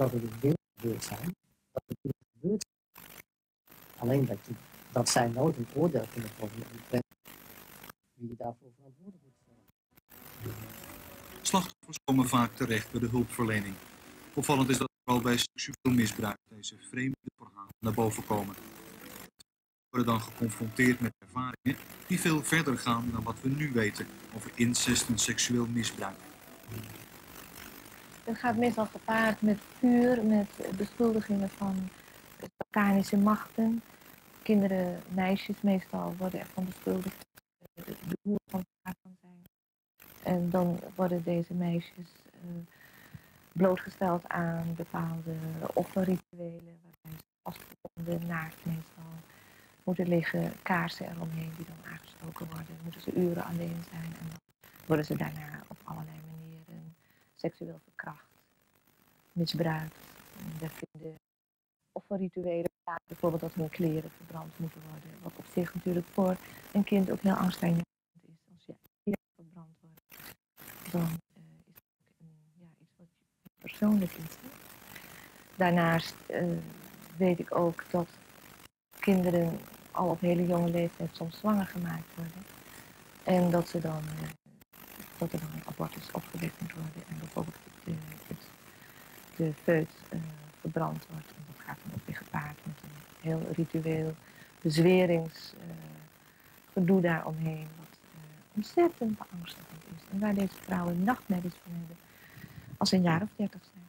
dat er dingen gebeurd zijn. Dat er dingen gebeurd zijn. Alleen dat, zij nooit een oordeel kunnen vormen wie je daarvoor verantwoordelijk moet stellen. Slachtoffers komen vaak terecht bij de hulpverlening. Opvallend is dat vooral bij seksueel misbruik deze vreemde verhalen naar boven komen. We worden dan geconfronteerd met ervaringen die veel verder gaan dan wat we nu weten over incest en seksueel misbruik. Het gaat meestal gepaard met vuur, met beschuldigingen van satanische machten. Kinderen, meisjes meestal worden ervan beschuldigd de moeder van Satan zijn. En dan worden deze meisjes uh, blootgesteld aan bepaalde offerrituelen, waarbij ze vastgebonden naakt meestal moeten liggen, kaarsen eromheen die dan aangestoken worden. Moeten ze uren alleen zijn en dan worden ze daarna op allerlei manieren seksueel verkracht, misbruikt. En vinden offerrituelen bijvoorbeeld dat hun kleren verbrand moeten worden. Wat op zich natuurlijk voor een kind ook heel angstaanjagend is. Als je kleren verbrand wordt, dan uh, is het een, ja, iets wat persoonlijk is. Daarnaast uh, weet ik ook dat kinderen al op hele jonge leeftijd soms zwanger gemaakt worden. En dat, ze dan, uh, dat er dan een abortus opgewekt moet worden. En bijvoorbeeld de, het, de feut verbrand wordt. En dat gaat dan ook weer gepaard met een heel ritueel bezweringsgedoe uh, daaromheen. Wat uh, ontzettend beangstigend is. En waar deze vrouwen nachtmerries van hebben als ze een jaar of dertig zijn.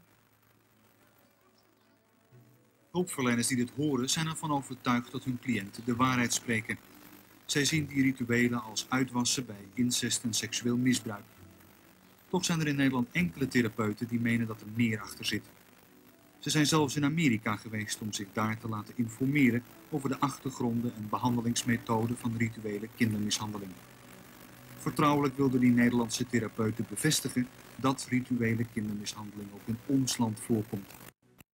Hulpverleners die dit horen zijn ervan overtuigd dat hun cliënten de waarheid spreken. Zij zien die rituelen als uitwassen bij incest en seksueel misbruik. Toch zijn er in Nederland enkele therapeuten die menen dat er meer achter zit. Ze zijn zelfs in Amerika geweest om zich daar te laten informeren over de achtergronden en behandelingsmethoden van rituele kindermishandeling. Vertrouwelijk wilden die Nederlandse therapeuten bevestigen dat rituele kindermishandeling ook in ons land voorkomt.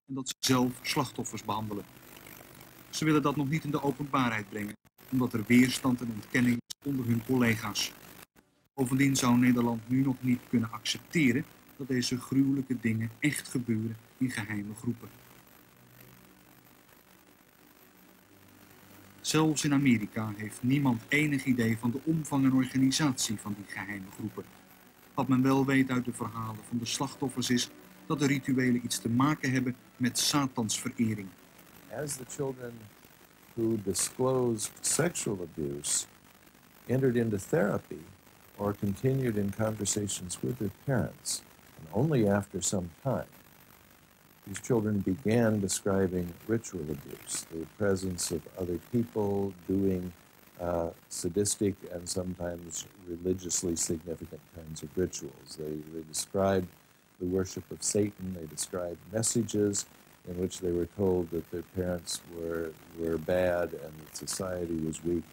En dat ze zelf slachtoffers behandelen. Ze willen dat nog niet in de openbaarheid brengen, omdat er weerstand en ontkenning is onder hun collega's. Bovendien zou Nederland nu nog niet kunnen accepteren dat deze gruwelijke dingen echt gebeuren in geheime groepen. Zelfs in Amerika heeft niemand enig idee van de omvang en organisatie van die geheime groepen. Wat men wel weet uit de verhalen van de slachtoffers is dat de rituelen iets te maken hebben met Satansverering. As the children who disclosed sexual abuse entered into therapy or continued in conversations with their parents, and only after some time. These children began describing ritual abuse, the presence of other people doing uh, sadistic and sometimes religiously significant kinds of rituals. They, they described the worship of Satan, they described messages in which they were told that their parents were, were bad and that society was weak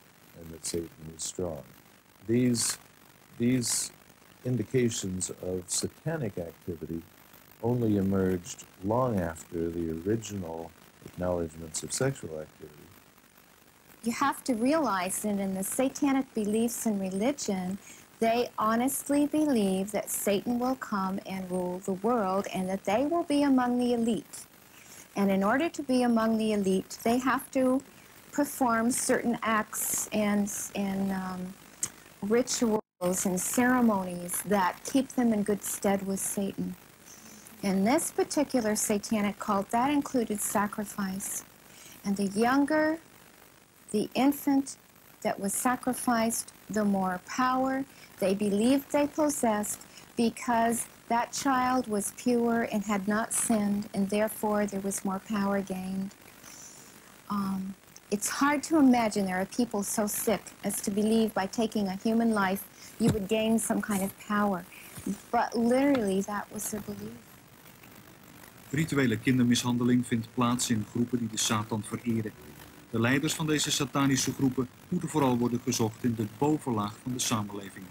and that Satan was strong. These, these indications of satanic activity only emerged long after the original acknowledgments of sexual activity. You have to realize that in the satanic beliefs in religion, they honestly believe that Satan will come and rule the world and that they will be among the elite. And in order to be among the elite, they have to perform certain acts and, and um, rituals and ceremonies that keep them in good stead with Satan. In this particular satanic cult, that included sacrifice. And the younger the infant that was sacrificed, the more power they believed they possessed because that child was pure and had not sinned, and therefore there was more power gained. Um, it's hard to imagine there are people so sick as to believe by taking a human life you would gain some kind of power. But literally, that was their belief. Rituele kindermishandeling vindt plaats in groepen die de Satan vereren. De leiders van deze satanische groepen moeten vooral worden gezocht in de bovenlaag van de samenleving.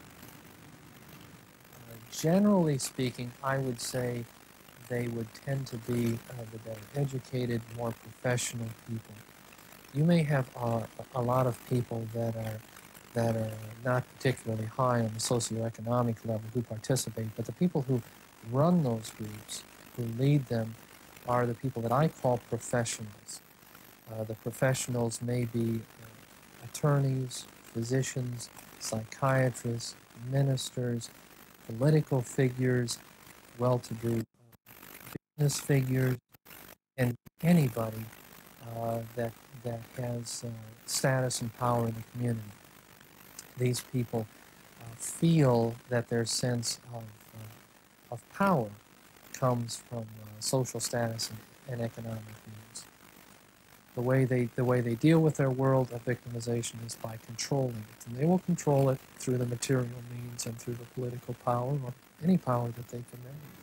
Generally speaking, I would say they would tend to be uh, the better educated, more professional people. You may have uh, a lot of people that are that are not particularly high on the socioeconomic level who participate, but the people who run those groups, who lead them, are the people that I call professionals. Uh, the professionals may be uh, attorneys, physicians, psychiatrists, ministers, political figures, well-to-do business figures, and anybody uh, that that has uh, status and power in the community. These people uh, feel that their sense of uh, of power comes from uh, social status and, and economic. The way they the way they deal with their world of victimization is by controlling it, and they will control it through the material means and through the political power or any power that they can manage.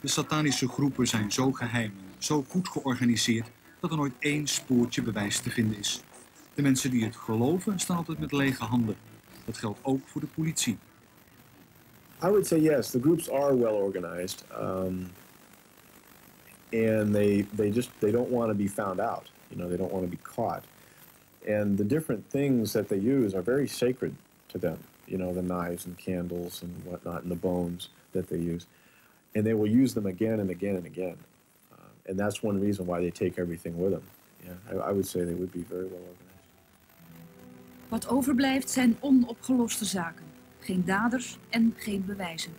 De satanische groepen zijn zo geheim zo goed georganiseerd dat er nooit één spoortje bewijs te vinden is. De mensen die het geloven staan altijd met lege handen. Dat geldt ook voor de politie. I would say yes. The groups are well organized, um, and they they just they don't want to be found out. You know, they don't want to be caught. And the different things that they use are very sacred to them. You know, the knives and candles and whatnot, and the bones that they use, and they will use them again and again and again. Uh, and that's one reason why they take everything with them. Yeah, I, I would say they would be very well organized. Wat overblijft zijn onopgeloste zaken. Geen daders en geen bewijzen.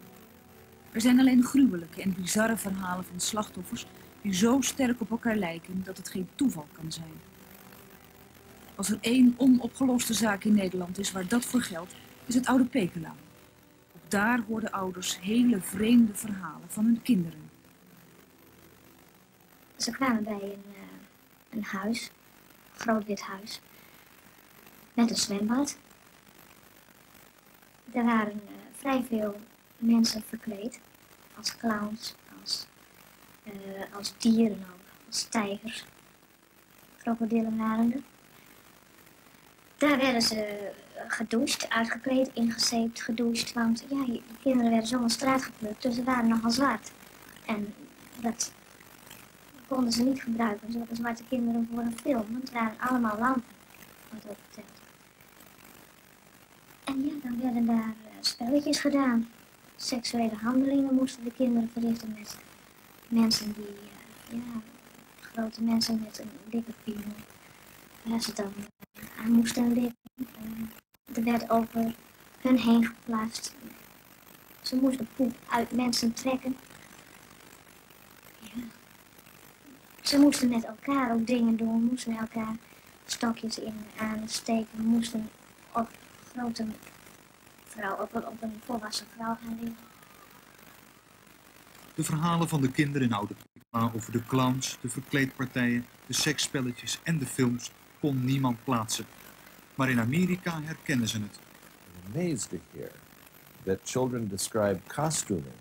Er zijn alleen gruwelijke en bizarre verhalen van slachtoffers die zo sterk op elkaar lijken dat het geen toeval kan zijn. Als er één onopgeloste zaak in Nederland is waar dat voor geldt, is het Oude Pekela. Ook daar hoorden ouders hele vreemde verhalen van hun kinderen. Ze kwamen bij een, eh, een huis, een groot wit huis, met een zwembad. Er waren eh, vrij veel mensen verkleed, als clowns, eh, als dieren ook, als tijgers. Krokodillen. Daar werden ze gedoucht, uitgekleed, ingezeept, gedoucht. Want ja, de kinderen werden zo van de straat geplukt, dus ze waren nogal zwart. En dat konden ze niet gebruiken, zulke zwarte kinderen voor een film. Want het waren allemaal lampen, ook verteld. En ja, dan werden daar eh, spelletjes gedaan. Seksuele handelingen moesten de kinderen verrichten met mensen die, eh, ja, grote mensen met een dikke piemel. Waar ze dan aan moesten likken. Eh, er werd over hun heen geplaatst. Ze moesten poep uit mensen trekken. Ja. Ze moesten met elkaar ook dingen doen, moesten elkaar stokjes in aansteken, moesten op grote vrouw, op op een volwassen vrouw gaan liggen. De verhalen van de kinderen in Oude Pekela over de clowns, de verkleedpartijen, de seksspelletjes en de films kon niemand plaatsen. Maar in Amerika herkennen ze het. I'm amazed to hear that children describe costuming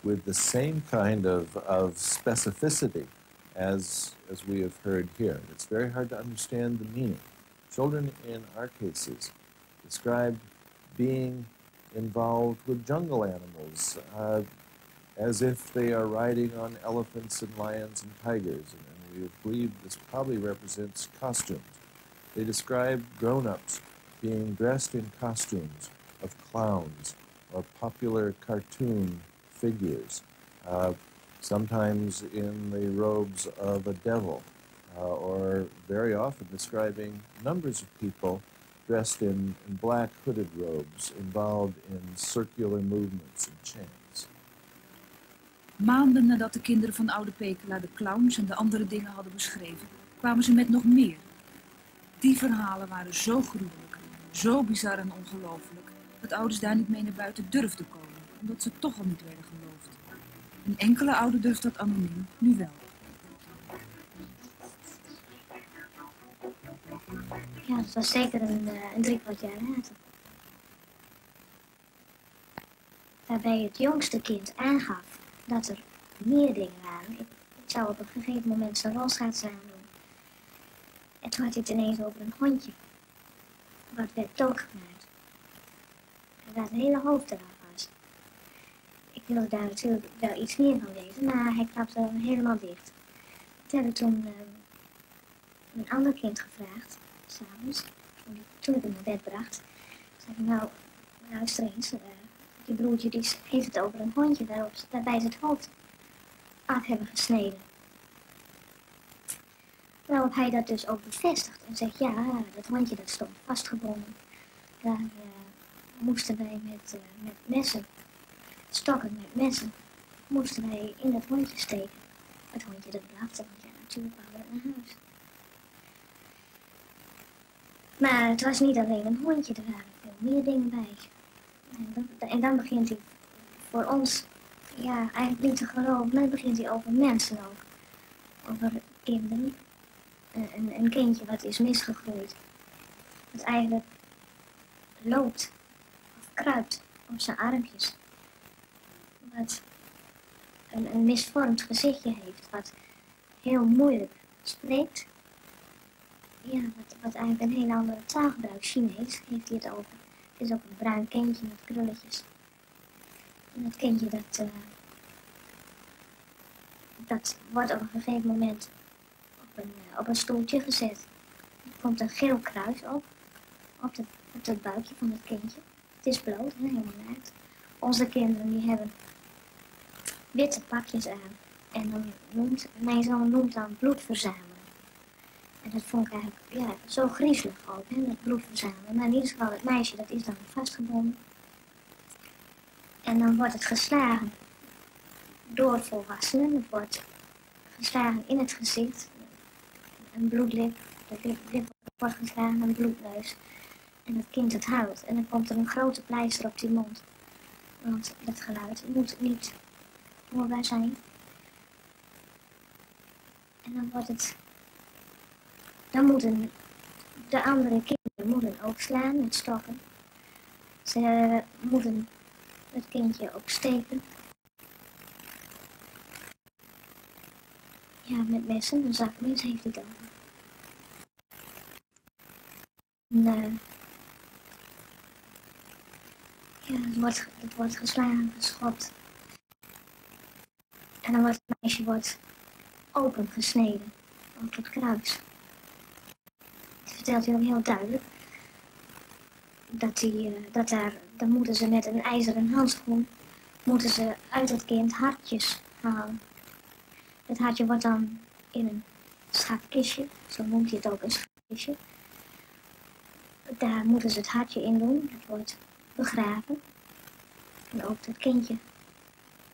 with the same kind of, of specificity as, as we have heard here. It's very hard to understand the meaning. Children in our cases describe being involved with jungle animals uh, as if they are riding on elephants and lions and tigers. And, we believe this probably represents costumes. They describe grown ups being dressed in costumes of clowns or popular cartoon figures, uh, sometimes in the robes of a devil, uh, or very often describing numbers of people dressed in, in black hooded robes involved in circular movements and chants. Maanden nadat de kinderen van Oude Pekela de clowns en de andere dingen hadden beschreven, kwamen ze met nog meer, Die verhalen waren zo gruwelijk, zo bizar en ongelooflijk, dat ouders daar niet mee naar buiten durfden komen, omdat ze toch al niet werden geloofd. Een enkele ouder durft dat anoniem, nu wel. Ja, dat was zeker een, uh, een driekwart jaar later. Waarbij het jongste kind aangaf dat er meer dingen waren. Ik, zou op een gegeven moment zijn rolschaats aan doen. En toen had hij het ineens over een hondje. Wat werd doodgemaakt. En waar het hele hoofd eraf was. Ik wilde daar natuurlijk wel iets meer van weten, maar hij klapte helemaal dicht. Toen heb ik toen uh, een ander kind gevraagd, s'avonds, toen, toen ik hem naar bed bracht. zei ik, nou, luister eens, uh, je broertje die heeft het over een hondje waarop, waarbij ze het hoofd af hebben gesneden. Waarop hij dat dus ook bevestigt en zegt, ja, dat hondje dat stond vastgebonden. Daar uh, moesten wij met, uh, met messen, stokken met messen, moesten wij in dat hondje steken. Het hondje dat blafte, want ja, natuurlijk waren we naar huis. Maar het was niet alleen een hondje, er waren veel meer dingen bij. En dan, begint hij voor ons, ja, eigenlijk niet te geloven, maar dan begint hij over mensen ook. Over kinderen. Een, een kindje wat is misgegroeid. Dat eigenlijk loopt of kruipt op zijn armpjes. Wat een, een misvormd gezichtje heeft, wat heel moeilijk spreekt. Ja, wat, wat eigenlijk een heel andere taal gebruikt, Chinees, heeft hij het over. Is ook een bruin kindje met krulletjes. En dat kindje dat, uh, dat wordt op een gegeven moment op een, uh, op een stoeltje gezet. Er komt een geel kruis op, op, op het buikje van het kindje. Het is bloot, helemaal naakt. Onze kinderen die hebben witte pakjes aan. En dan noemt, mijn zoon noemt dan bloed verzamelen. En dat vond ik eigenlijk ja, zo griezelig ook, hè, met bloed verzamelen. Maar in ieder geval, het meisje dat is dan vastgebonden. En dan wordt het geslagen door volwassenen. Het wordt geslagen in het gezicht. Een bloedlip. De lip, wordt geslagen, een bloedneus. En het kind het huilt. En dan komt er een grote pleister op die mond. Want dat geluid moet niet hoorbaar zijn. En dan wordt het dan moeten de andere kinderen moeten ook slaan met stokken. Ze moeten het kindje ook steken. Ja, met messen, een zakmes heeft hij dan. En, uh, ja, het wordt, het wordt geslagen, geschopt. En dan wordt het meisje wordt open gesneden, kruis ook heel duidelijk. Dat, die, uh, dat daar, dan moeten ze met een ijzeren handschoen, moeten ze uit het kind hartjes halen. Het hartje wordt dan in een schatkistje, zo noemt hij het ook, een schatkistje. Daar moeten ze het hartje in doen, het wordt begraven. En ook het kindje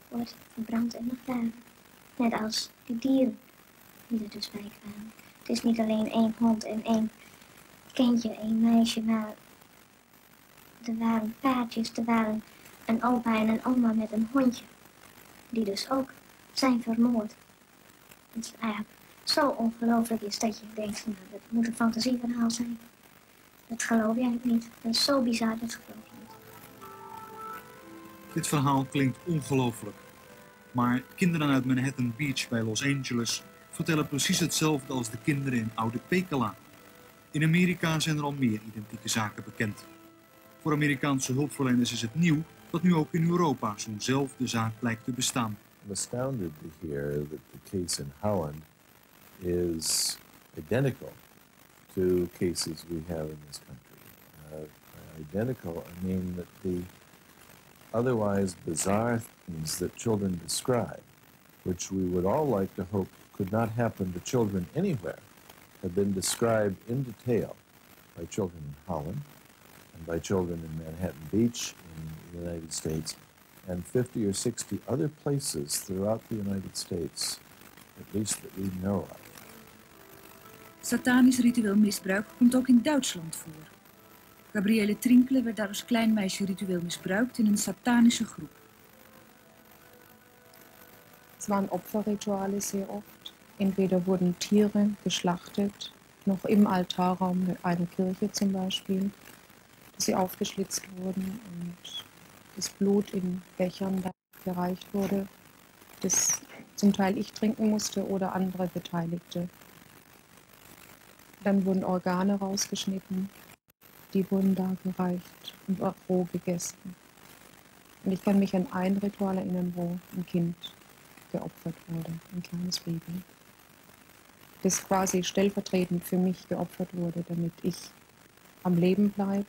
wordt verbrand en begraven. Net als die dieren die er dus bij kwamen. Het is niet alleen één hond en één kindje, een meisje, maar er waren paardjes, er waren een opa en een oma met een hondje. Die dus ook zijn vermoord. Het is eigenlijk zo ongelooflijk is dat je denkt, nou, dat moet een fantasieverhaal zijn. Dat geloof je eigenlijk niet. Dat is zo bizar, dat geloof je niet. Dit verhaal klinkt ongelooflijk. Maar kinderen uit Manhattan Beach bij Los Angeles vertellen precies hetzelfde als de kinderen in Oude Pekela. In Amerika zijn er al meer identieke zaken bekend. Voor Amerikaanse hulpverleners is het nieuw dat nu ook in Europa zo'nzelfde zaak blijkt te bestaan. I'm astounded to hear that the case in Holland is identical to cases we have in this country. Uh, identical, I mean that the otherwise bizarre things that children describe, which we would all like to hope could not happen to children anywhere, have been described in detail by children in Holland and by children in Manhattan Beach in the United States and 50 or 60 other places throughout the United States, at least that we know of. Satanisch ritueel misbruik komt ook in Duitsland voor. Gabriele Trinkle werd daar als klein meisje ritueel misbruikt in een satanische groep. Es waren Opferrituale sehr oft. Entweder wurden Tiere geschlachtet, noch im Altarraum einer Kirche zum Beispiel, dass sie aufgeschlitzt wurden und das Blut in Bechern gereicht wurde, das zum Teil ich trinken musste oder andere Beteiligte. Dann wurden Organe rausgeschnitten, die wurden da gereicht und auch roh gegessen. Und ich kann mich an ein Ritual erinnern, wo ein Kind geopfert wurde, ein kleines Baby, das quasi stellvertretend für mich geopfert wurde, damit ich am Leben bleibe,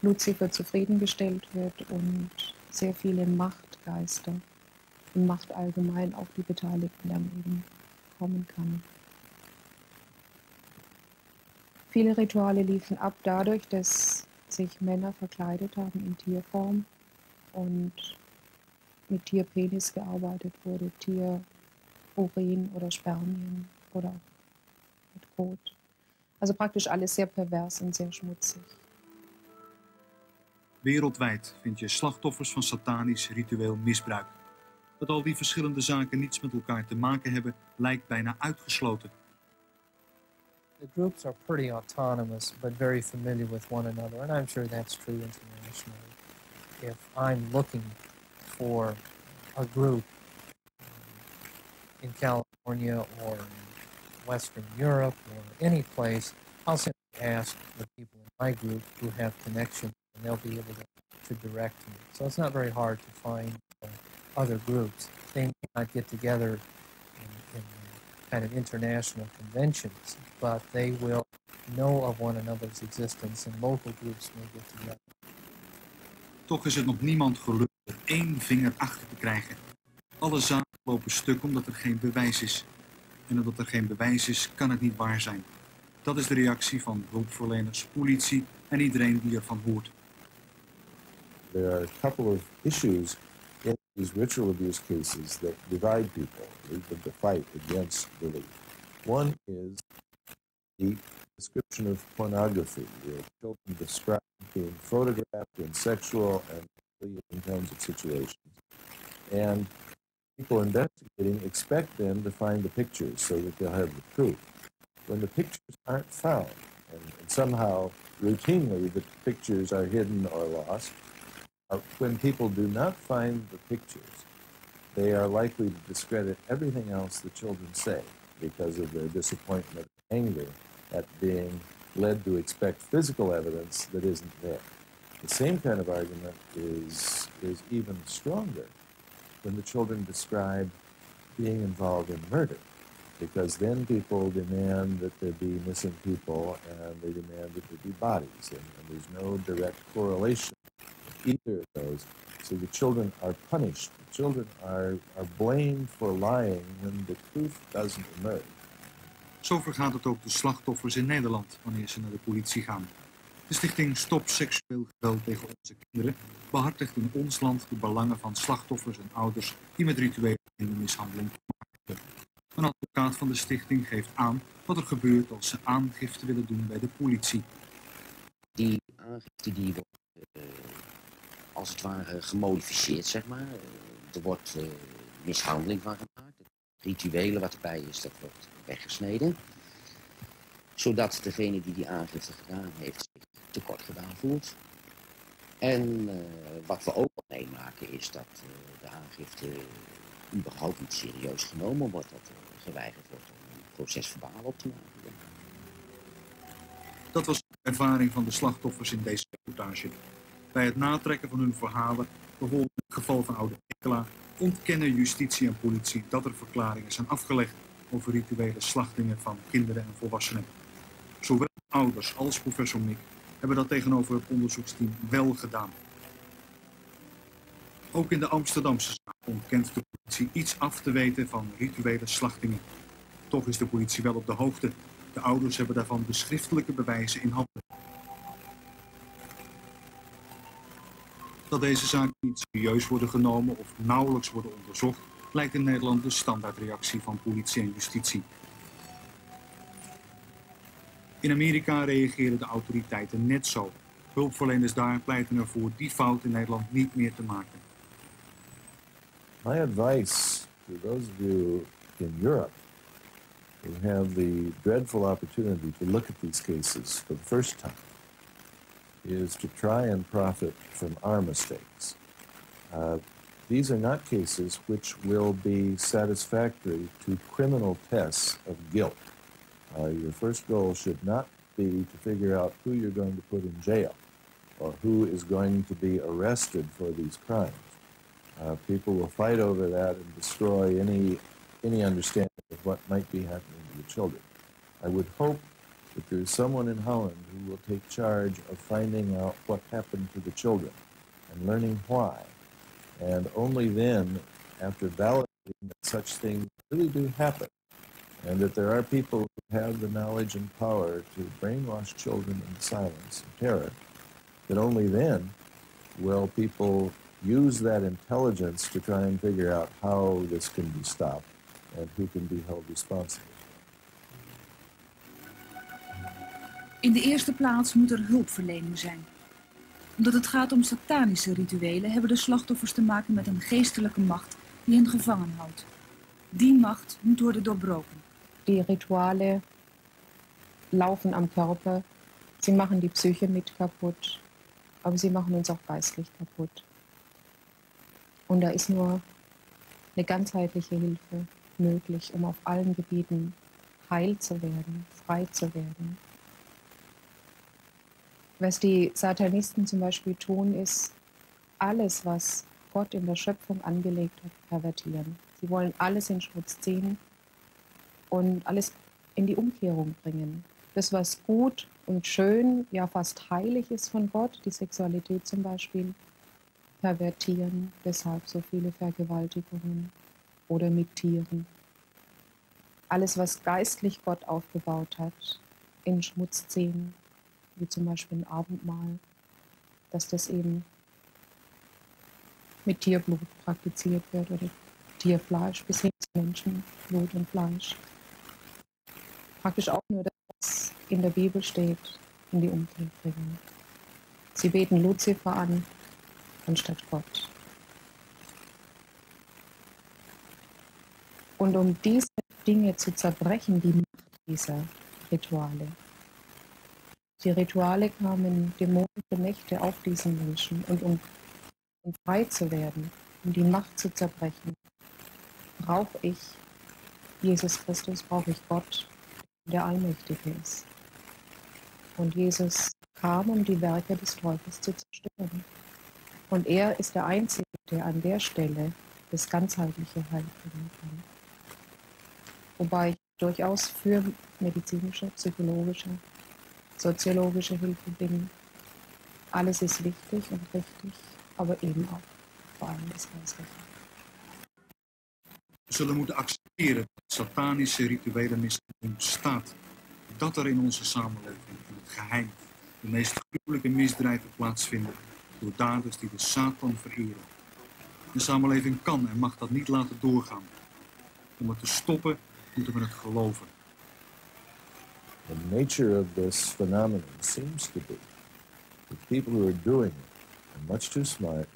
Luzifer zufriedengestellt wird und sehr viele Machtgeister und Macht allgemein auf die Beteiligten dann eben kommen kann. Viele Rituale liefen ab dadurch, dass sich Männer verkleidet haben in Tierform und mit Tierpenis gearbeitet wurde, Tierurin oder Spermien oder Also praktisch alles sehr pervers und sehr schmutzig. Wereldwijd vind je slachtoffers van satanisch ritueel misbruik. Dat al die verschillende zaken niets met elkaar te maken hebben, lijkt bijna uitgesloten. The groups are pretty autonomous, but very familiar with one another, and I'm sure that's true internationally. If I'm looking for a group in California or in Western Europe or any place, I'll simply ask the people in my group who have connections, and they'll be able to, to direct me. So it's not very hard to find uh, other groups. They may not get together in, in kind of international conventions, but they will know of one another's existence, and local groups may get together. Toch is het nog niemand gelukt er één vinger achter te krijgen. Alle zaken lopen stuk omdat er geen bewijs is. En omdat er geen bewijs is, kan het niet waar zijn. Dat is de reactie van hulpverleners, politie en iedereen die ervan hoort. There are a couple of issues in these ritual abuse cases that divide people, them to fight against belief. One is the description of pornography, where children describe being photographed in sexual and in kinds of situations. And people investigating expect them to find the pictures so that they'll have the proof. When the pictures aren't found, and, and somehow routinely the pictures are hidden or lost, uh, when people do not find the pictures, they are likely to discredit everything else the children say because of their disappointment and anger at being led to expect physical evidence that isn't there. The same kind of argument is, is even stronger when the children describe being involved in murder, because then people demand that there be missing people and they demand that there be bodies, and, and there's no direct correlation either of those. So the children are punished. The children are, are blamed for lying when the truth doesn't emerge. Zo vergaat het ook de slachtoffers in Nederland wanneer ze naar de politie gaan. De stichting Stop Seksueel Geweld tegen onze kinderen behartigt in ons land de belangen van slachtoffers en ouders die met rituele kindermishandeling te maken hebben. Een advocaat van de stichting geeft aan wat er gebeurt als ze aangifte willen doen bij de politie. Die aangifte die wordt uh, als het ware gemodificeerd, zeg maar. Uh, er wordt uh, mishandeling van gemaakt. Het rituele wat erbij is, dat wordt weggesneden. Zodat degene die die aangifte gedaan heeft tekort gedaan voelt. En wat we ook meemaken is dat de aangifte überhaupt niet serieus genomen wordt. Dat er geweigerd wordt om een procesverbaal op te maken. Dat was de ervaring van de slachtoffers in deze reportage. Bij het natrekken van hun verhalen, bijvoorbeeld in het geval van oude Ekela, ontkennen justitie en politie dat er verklaringen zijn afgelegd over rituele slachtingen van kinderen en volwassenen. Zowel ouders als professor Mick hebben dat tegenover het onderzoeksteam wel gedaan. Ook in de Amsterdamse zaak ontkent de politie iets af te weten van rituele slachtingen. Toch is de politie wel op de hoogte. De ouders hebben daarvan de schriftelijke bewijzen in handen. Dat deze zaken niet serieus worden genomen of nauwelijks worden onderzocht, lijkt in Nederland de standaardreactie van politie en justitie. In Amerika reageren de autoriteiten net zo. Hulpverleners daar pleiten ervoor die fout in Nederland niet meer te maken. My advice to those of you in Europe who have the dreadful opportunity to look at these cases for the first time is to try and profit from our mistakes. Uh, these are not cases which will be satisfactory to criminal tests of guilt. Uh, your first goal should not be to figure out who you're going to put in jail or who is going to be arrested for these crimes. Uh, people will fight over that and destroy any any understanding of what might be happening to the children. I would hope that there's someone in Holland who will take charge of finding out what happened to the children and learning why. And only then, after validating that such things really do happen, and that there are people who have the knowledge and power to brainwash children into silence and terror, that only then will people use that intelligence to try and figure out how this can be stopped and who can be held responsible. In de eerste plaats moet er hulpverlening zijn. Omdat het gaat om satanische rituelen hebben de slachtoffers te maken met een geestelijke macht die hen gevangen houdt. Die macht moet worden doorbroken. Die Rituale laufen am Körper, sie machen die Psyche mit kaputt, aber sie machen uns auch geistlich kaputt. Und da ist nur eine ganzheitliche Hilfe möglich, um auf allen Gebieten heil zu werden, frei zu werden. Was die Satanisten zum Beispiel tun, ist alles, was Gott in der Schöpfung angelegt hat, pervertieren. Sie wollen alles in Schmutz ziehen und alles in die Umkehrung bringen. Das, was gut und schön, ja fast heilig ist von Gott, die Sexualität zum Beispiel, pervertieren deshalb so viele Vergewaltigungen oder mit Tieren. Alles, was geistlich Gott aufgebaut hat, in Schmutz ziehen, wie zum Beispiel ein Abendmahl, dass das eben mit Tierblut praktiziert wird oder Tierfleisch bis hin zu Menschenblut und Fleisch. Praktisch auch nur das, was in der Bibel steht, in die Umkehr bringen. Sie beten Luzifer an, anstatt Gott. Und um diese Dinge zu zerbrechen, die Macht dieser Rituale. Die Rituale kamen dämonische Mächte auf diesen Menschen und um, um frei zu werden, um die Macht zu zerbrechen, brauche ich Jesus Christus, brauche ich Gott, der Allmächtige ist. Und Jesus kam, um die Werke des Teufels zu zerstören. Und er ist der Einzige, der an der Stelle das ganzheitliche Heil bringen kann. Wobei ich durchaus für medizinische, psychologische, soziologische Hilfe bin. Alles ist wichtig und richtig, aber eben ook vor allem das moeten accepteren satanische rituele mishandeling bestaat. Dat er in onze samenleving in het geheim de meest gruwelijke misdrijven plaatsvinden door daders die de Satan vereren. De samenleving kan en mag dat niet laten doorgaan. Om het te stoppen moeten we het geloven. The nature of this phenomenon seems to be that people who are doing it are much too smart,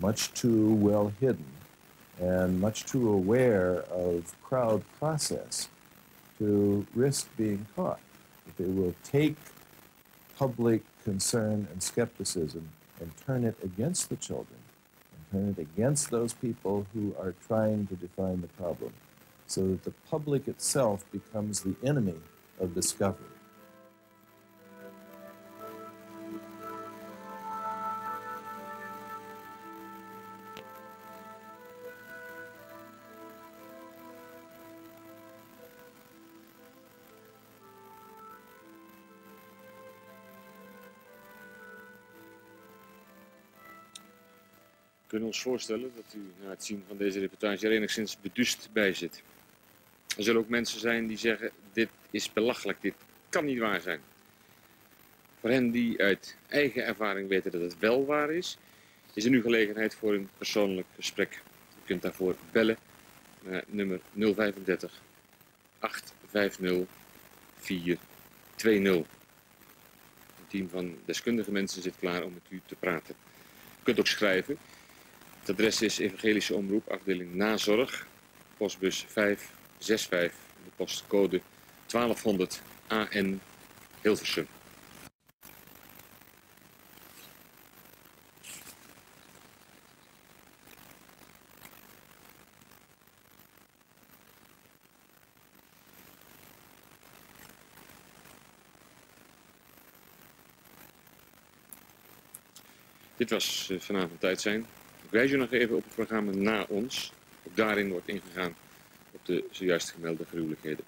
much too well hidden, and much too aware of crowd process to risk being caught. That they will take public concern and skepticism and turn it against the children and turn it against those people who are trying to define the problem so that the public itself becomes the enemy of discovery. Kunnen ons voorstellen dat u na het zien van deze reportage er enigszins beduust bij zit. Er zullen ook mensen zijn die zeggen, dit is belachelijk, dit kan niet waar zijn. Voor hen die uit eigen ervaring weten dat het wel waar is, is er nu gelegenheid voor een persoonlijk gesprek. U kunt daarvoor bellen naar nummer 035 850 4 Een team van deskundige mensen zit klaar om met u te praten. U kunt ook schrijven. Het adres is Evangelische Omroep, afdeling Nazorg, postbus 565, de postcode 1200 AN Hilversum. Dit was uh, vanavond tijd zijn. U nog even op het programma Na ons. Ook daarin wordt ingegaan op de zojuist gemelde gruwelijkheden.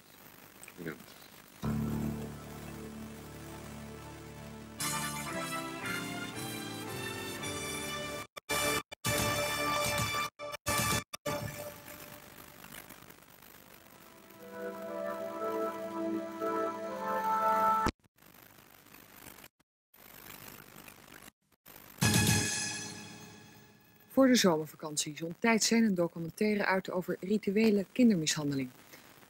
Voor de zomervakantie zond tijd zijn een documentaire uit over rituele kindermishandeling.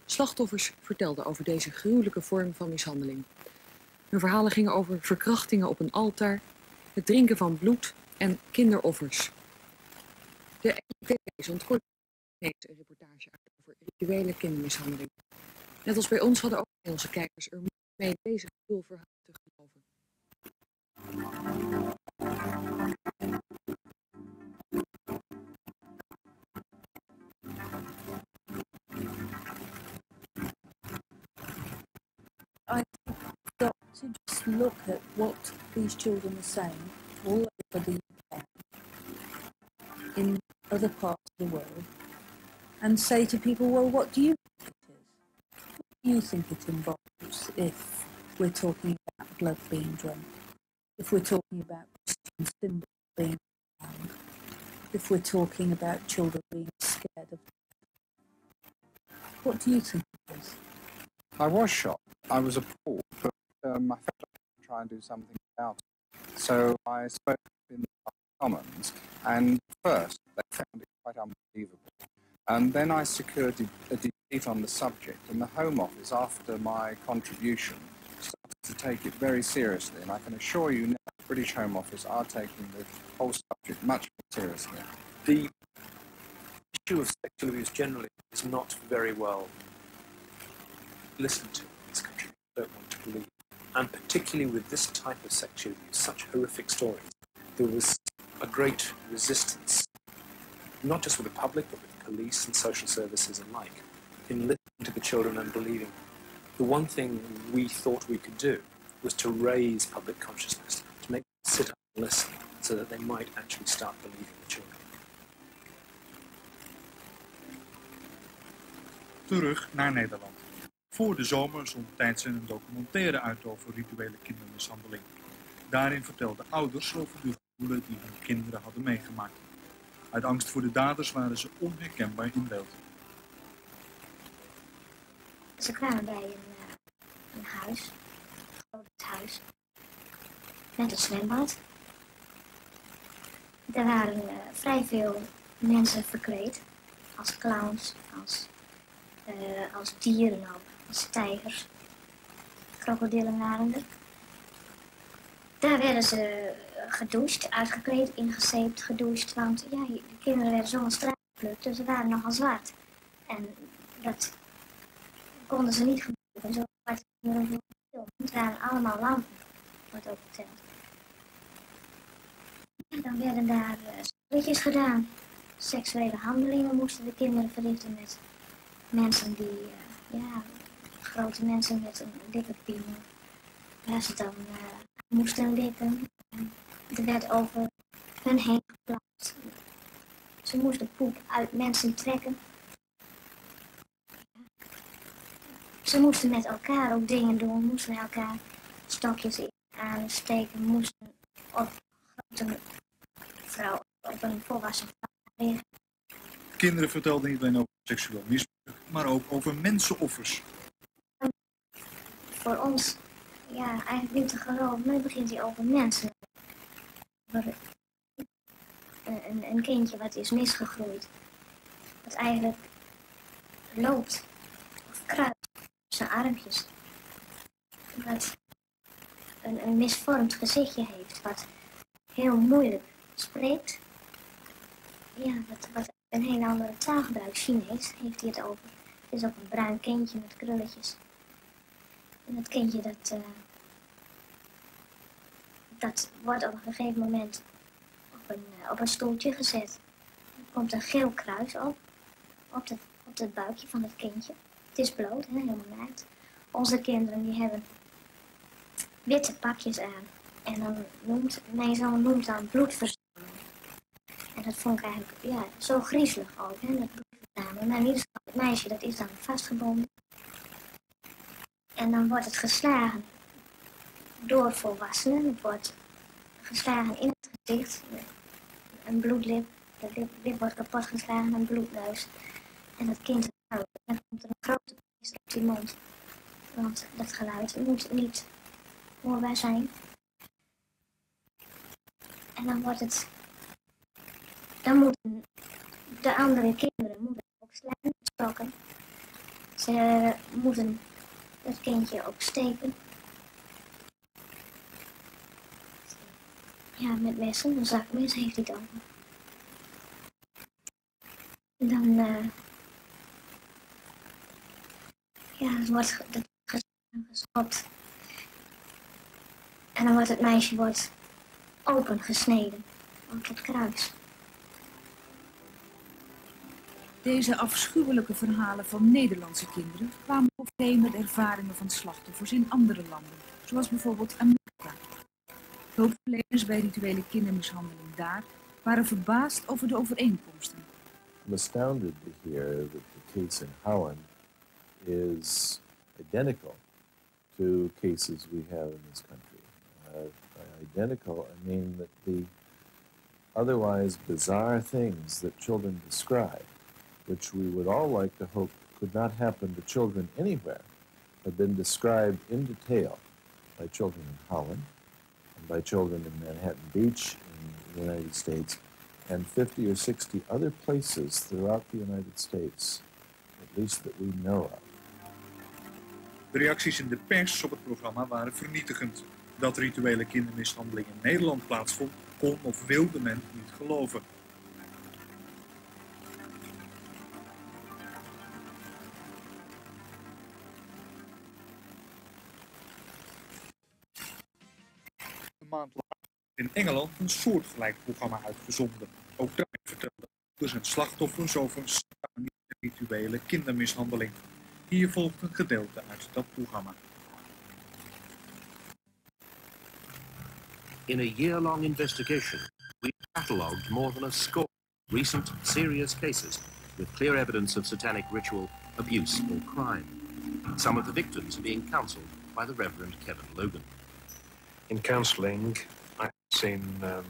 Slachtoffers vertelden over deze gruwelijke vorm van mishandeling. Hun verhalen gingen over verkrachtingen op een altaar, het drinken van bloed en kinderoffers. De NTV zond kort een reportage uit over rituele kindermishandeling. Net als bij ons hadden ook onze kijkers er mee deze verhaal te geloven. Look at what these children are saying all over the UK, in other parts of the world, and say to people, well, what do you think it is? What do you think it involves if we're talking about blood being drunk? If we're talking about Christian symbols being found? If we're talking about children being scared of what do you think it is? I was shocked. I was appalled, but um, I felt try and do something about it. So I spoke in the Commons, and first they found it quite unbelievable. And then I secured a debate on the subject, and the Home Office, after my contribution, started to take it very seriously. And I can assure you now, the British Home Office are taking the whole subject much more seriously. The issue of sexual abuse generally is not very well listened to in this country. I don't want to believe. And particularly with this type of sexual abuse, such horrific stories, there was a great resistance, not just with the public, but with police and social services alike, in listening to the children and believing. The one thing we thought we could do was to raise public consciousness, to make them sit up and listen, so that they might actually start believing the children. Terug naar Nederland. Voor de zomer zond Tijdsen een documentaire uit over rituele kindermishandeling. Daarin vertelden ouders over de gevoelens die hun kinderen hadden meegemaakt. Uit angst voor de daders waren ze onherkenbaar in beeld. Ze kwamen bij een, uh, een huis, een groot huis, met een zwembad. Er waren uh, vrij veel mensen verkleed, als clowns, als, uh, als dieren ook als tijgers. Krokodillen waren er. Daar werden ze gedoucht, uitgekleed, ingezeept, gedoucht. Want ja, de kinderen werden zo'n straat geplukt, dus ze waren nogal zwart. En dat konden ze niet gebruiken. Zo zwart kinderen waren allemaal lampen, wordt ook verteld. Dan werden daar uh, spelletjes gedaan. Seksuele handelingen moesten de kinderen verrichten met mensen die, uh, ja, grote mensen met een ze dan uh, moesten likken. Er werd over hun heen geplaatst. Ze moesten poep uit mensen trekken. Ze moesten met elkaar ook dingen doen, moesten elkaar stokjes in aansteken, moesten op grote vrouw, op een volwassen vrouw. Kinderen vertelden niet alleen over seksueel misbruik, maar ook over mensenoffers. Voor ons, ja, eigenlijk niet te geloven, maar begint hij over mensen. Over een, een kindje wat is misgegroeid. Wat eigenlijk loopt of kruipt op zijn armpjes. wat een, een misvormd gezichtje heeft, wat heel moeilijk spreekt. Ja, wat, wat een heel andere taal gebruikt, Chinees, heeft hij het over. Het is ook een bruin kindje met krulletjes. En dat kindje dat, eh, dat wordt op een gegeven moment op een, eh, op een stoeltje gezet. Er komt een geel kruis op, op, de, op het buikje van het kindje. Het is bloot, hè, helemaal naakt. Onze kinderen die hebben witte pakjes aan. En dan noemt, mijn zoon noemt dan bloedverzameling. En dat vond ik eigenlijk ja, zo griezelig ook, hè, dat bloedverzameling. Maar in ieder geval, het meisje dat is dan vastgebonden. En dan wordt het geslagen door volwassenen. Het wordt geslagen in het gezicht. Een bloedlip. De lip, wordt kapot geslagen, een bloedneus. En dat kind. En dan komt er een grote prijs op die mond. Want dat geluid moet niet hoorbaar zijn. En dan wordt het... Dan moeten de andere kinderen moeten ook slaan, stokken. Ze moeten het kindje ook steken. Ja, met messen, een zakmes heeft hij dan. En dan... eh ja, het wordt geschopt. En dan wordt het meisje wordt opengesneden. Ook het kruis. Deze afschuwelijke verhalen van Nederlandse kinderen kwamen overeen met ervaringen van slachtoffers in andere landen, zoals bijvoorbeeld Amerika. Hulpverleners bij rituele kindermishandeling daar waren verbaasd over de overeenkomsten. I'm astounded to hear that the case in Holland is identical to cases we have in this country. Uh, identical, I mean that the otherwise bizarre things that children describe, which we would all like to hope could not happen to children anywhere, have been described in detail by children in Holland and by children in Manhattan Beach in the United States and 50 or 60 other places throughout the United States, at least that we know of. De reacties in de pers op het programma waren vernietigend. Dat rituele kindermishandeling in Nederland plaatsvond, kon of wilde men niet geloven. Engeland een soortgelijk programma uitgezonden. Ook daar vertelden ouders en slachtoffers over een rituele kindermishandeling. Hier volgt een gedeelte uit dat programma. In a year long investigation, we catalogued more than a score of recent serious cases with clear evidence of satanic ritual, abuse, or crime. Some of the victims are being counseled by the Reverend Kevin Logan. In counselling, Seen um,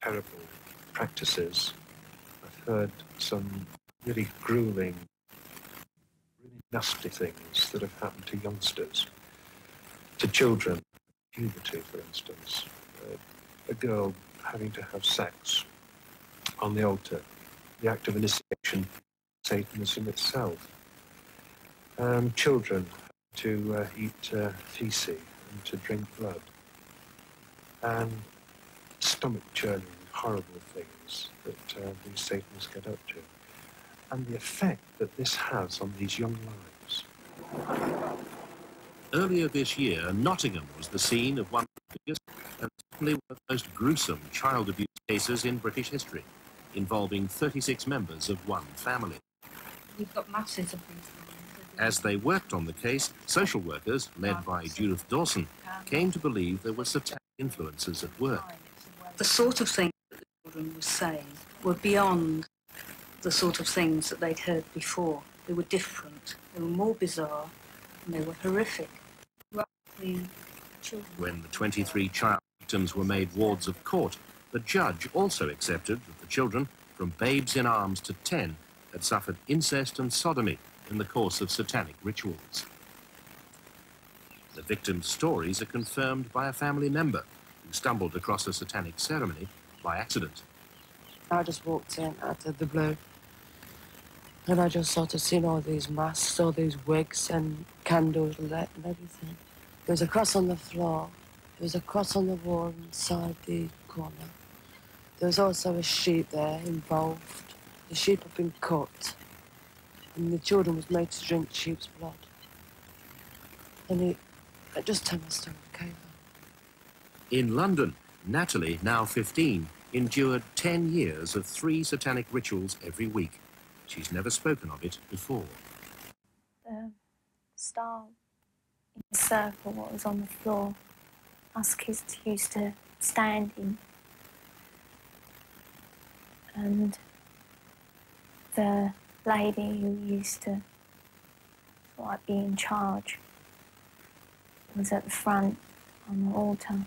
terrible practices. I've heard some really grueling, really nasty things that have happened to youngsters, to children, puberty, for instance. Uh, a girl having to have sex on the altar, the act of initiation, Satanism itself. Um, children to uh, eat uh, feces and to drink blood. And stomach churning, horrible things that uh, these Satans get up to. And the effect that this has on these young lives. Earlier this year, Nottingham was the scene of one of the biggest and certainly one of the most gruesome child abuse cases in British history, involving 36 members of one family. You've got masses of these. As they worked on the case, social workers, led by Judith Dawson, came to believe there were satanic influences at work. The sort of things that the children were saying were beyond the sort of things that they'd heard before. They were different. They were more bizarre, and they were horrific. When the 23 child victims were made wards of court, the judge also accepted that the children, from babes in arms to 10, had suffered incest and sodomy in the course of satanic rituals. The victims' stories are confirmed by a family member who stumbled across a satanic ceremony by accident. I just walked in out of the blue. And I just sort of seen all these masks, all these wigs and candles lit and everything. There was a cross on the floor. There was a cross on the wall inside the corner. There was also a sheep there involved. The sheep had been cut, and the children was made to drink sheep's blood. And it, it just turned my stomach over. In London, Natalie, now 15, endured 10 years of three satanic rituals every week. She's never spoken of it before. The star in the circle, what was on the floor, us kids used to stand in. And the lady who used to like be in charge was at the front on the altar.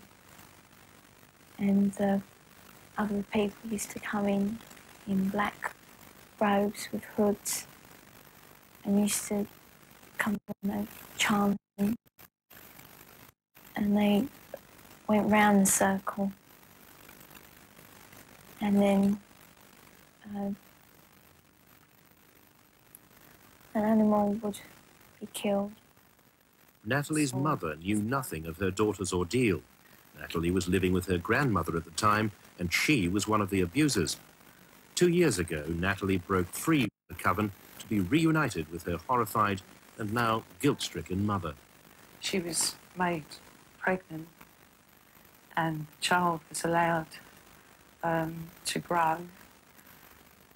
And the other people used to come in in black robes with hoods and used to come and chant. And they went round the circle. And then uh, an animal would be killed Natalie's mother knew nothing of her daughter's ordeal. Natalie was living with her grandmother at the time, and she was one of the abusers. Two years ago, Natalie broke free from the coven to be reunited with her horrified and now guilt-stricken mother. She was made pregnant, and the child was allowed um, to grow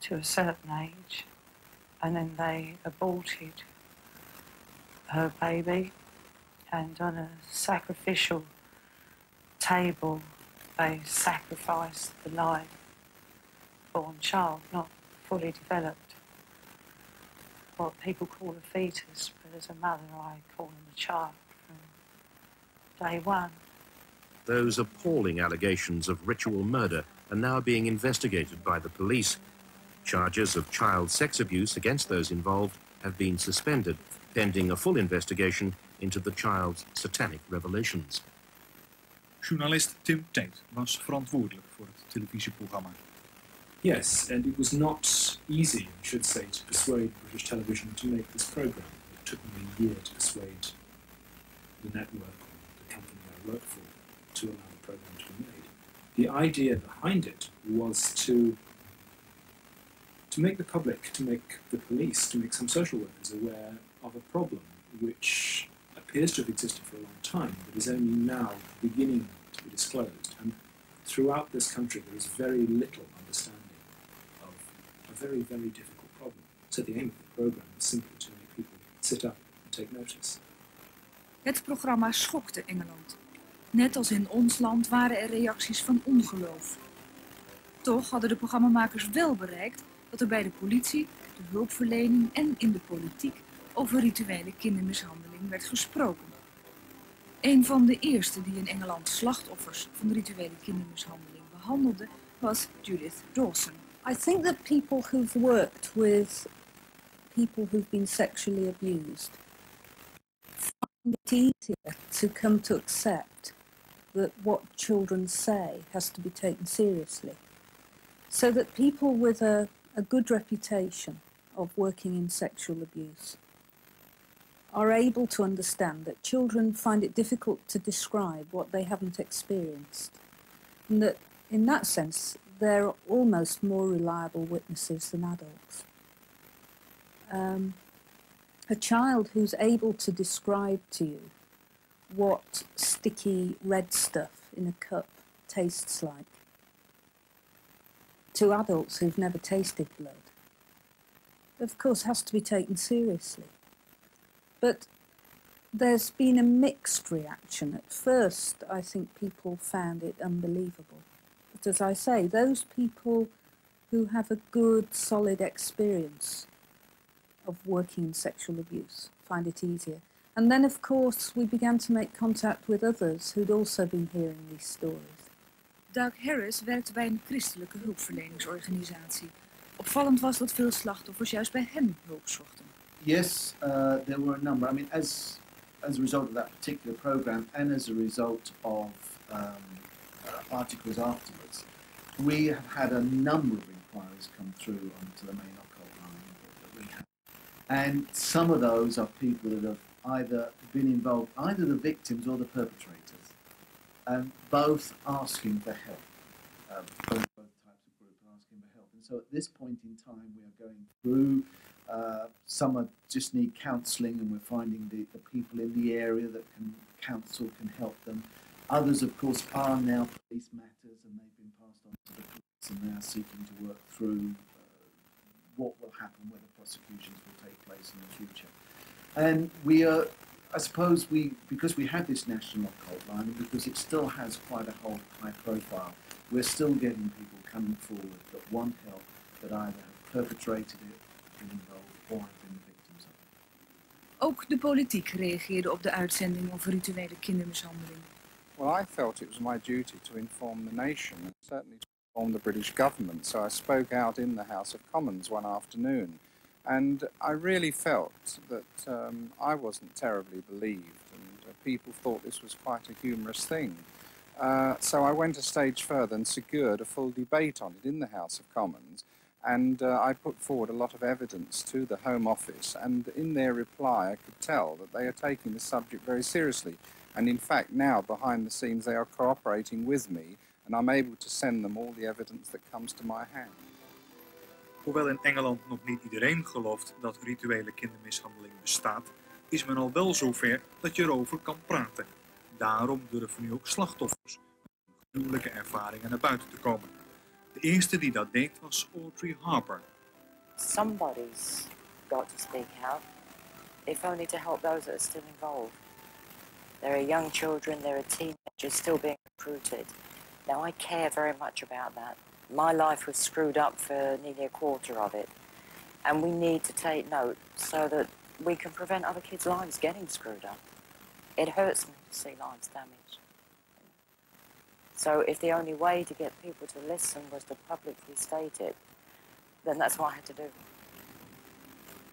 to a certain age, and then they aborted her baby, and on a sacrificial table, they sacrificed the live born child, not fully developed. What people call a fetus, but as a mother, I call him a child from day one. Those appalling allegations of ritual murder are now being investigated by the police. Charges of child sex abuse against those involved have been suspended, pending a full investigation into the child's satanic revelations. Journalist Tim Tate was verantwoordelijk voor het televisieprogramma. Yes, and it was not easy, I should say, to persuade British television to make this program. It took me a year to persuade the network or the company I work for to allow the program to be made. The idea behind it was to to make the public, to make the police, to make some social workers aware of a problem which appears to have existed for a long time, but is only now beginning to be disclosed. And throughout this country, there is very little understanding of a very, very difficult problem. So the aim of the program is simply to make people sit up and take notice. Het programma schokte Engeland. Net als in ons land waren er reacties van ongeloof. Toch hadden de programmamakers wel bereikt dat er bij de politie, de hulpverlening en in de politiek over rituele kindermishandeling werd gesproken. Een van de eerste die in Engeland slachtoffers van rituele kindermishandeling behandelde was Judith Dawson. I think that people who've worked with people who've been sexually abused find it easier to come to accept that what children say has to be taken seriously. So that people with a, a good reputation of working in sexual abuse are able to understand that children find it difficult to describe what they haven't experienced. And that in that sense, they're almost more reliable witnesses than adults. Um, a child who's able to describe to you what sticky red stuff in a cup tastes like to adults who've never tasted blood, of course, has to be taken seriously. But there's been a mixed reaction. At first, I think people found it unbelievable. But as I say, those people who have a good, solid experience of working in sexual abuse find it easier. And then, of course, we began to make contact with others who'd also been hearing these stories. Doug Harris werkte bij een christelijke hulpverleningsorganisatie. Opvallend was dat veel slachtoffers juist bij hem hulp zochten. Yes, uh, there were a number. I mean, as as a result of that particular program, and as a result of um, uh, articles afterwards, we have had a number of inquiries come through onto the main occult line that we have, and some of those are people that have either been involved, either the victims or the perpetrators, and both asking for help. Um, both, both types of groups asking for help. And so at this point in time, we are going through. Uh, some are just need counselling, and we're finding the, the people in the area that can counsel, can help them. Others, of course, are now police matters, and they've been passed on to the police, and they are seeking to work through uh, what will happen, whether prosecutions will take place in the future. And we are, I suppose, we because we have this national occult line, and because it still has quite a whole high profile, we're still getting people coming forward that want help, that either have perpetrated it, been involved, or have been the victims of it. Ook de politiek reageerde op de uitzending over rituele kindermishandeling. Well, I felt it was my duty to inform the nation and certainly to inform the British government. So I spoke out in the House of Commons one afternoon. And I really felt that um, I wasn't terribly believed, and uh, people thought this was quite a humorous thing. Uh, so I went a stage further and secured a full debate on it in the House of Commons. And uh, I put forward a lot of evidence to the Home Office, and in their reply, I could tell that they are taking the subject very seriously. And in fact, now behind the scenes, they are cooperating with me, and I'm able to send them all the evidence that comes to my hand. Hoewel in Engeland nog niet iedereen gelooft dat rituele kindermishandeling bestaat, is men al wel zover dat je erover kan praten. Daarom durven nu ook slachtoffers met gruwelijke ervaringen naar buiten te komen. De eerste die dat deed was Audrey Harper. Somebody's got to speak out, if only to help those that are still involved. There are young children, there are teenagers still being recruited. Now, I care very much about that. My life was screwed up for nearly a quarter of it. And we need to take note so that we can prevent other kids' lives getting screwed up. It hurts me to see lives damaged. So if the only way to get people to listen was to publicly state it, then that's what I had to do.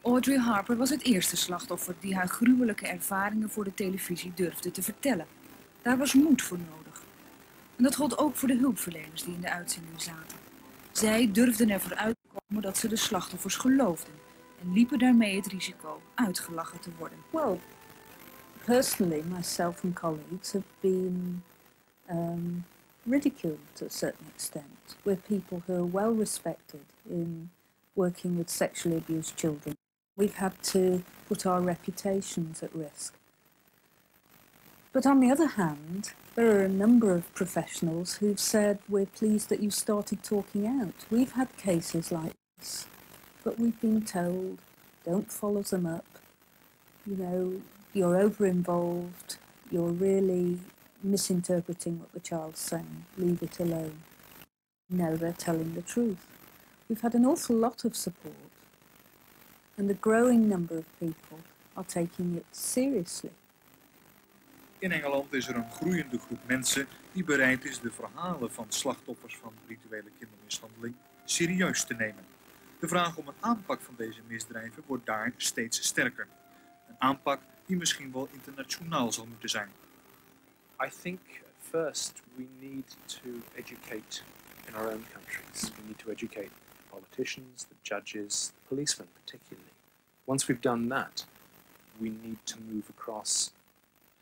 Audrey Harper was het eerste slachtoffer die haar gruwelijke ervaringen voor de televisie durfde te vertellen. Daar was moed voor nodig. En dat gold ook voor de hulpverleners die in de uitzending zaten. Zij durfden ervoor uit te komen dat ze de slachtoffers geloofden en liepen daarmee het risico uitgelachen te worden. Well, personally, myself and colleagues have been um, ridiculed to a certain extent. We're people who are well respected in working with sexually abused children. We've had to put our reputations at risk. But on the other hand, there are a number of professionals who've said, We're pleased that you started talking out. We've had cases like this, but we've been told, Don't follow them up. You know, you're over involved, you're really misinterpreting what the child's saying, leave it alone. No, they're telling the truth. We've had an awful lot of support, and a growing number of people are taking it seriously. In Engeland is er een groeiende groep mensen die bereid is de verhalen van slachtoffers van rituele kindermishandeling serieus te nemen. De vraag om een aanpak van deze misdrijven wordt daar steeds sterker. Een aanpak die misschien wel internationaal zal moeten zijn. I think first we need to educate in our own countries. We need to educate the politicians, the judges, the policemen particularly. Once we've done that, we need to move across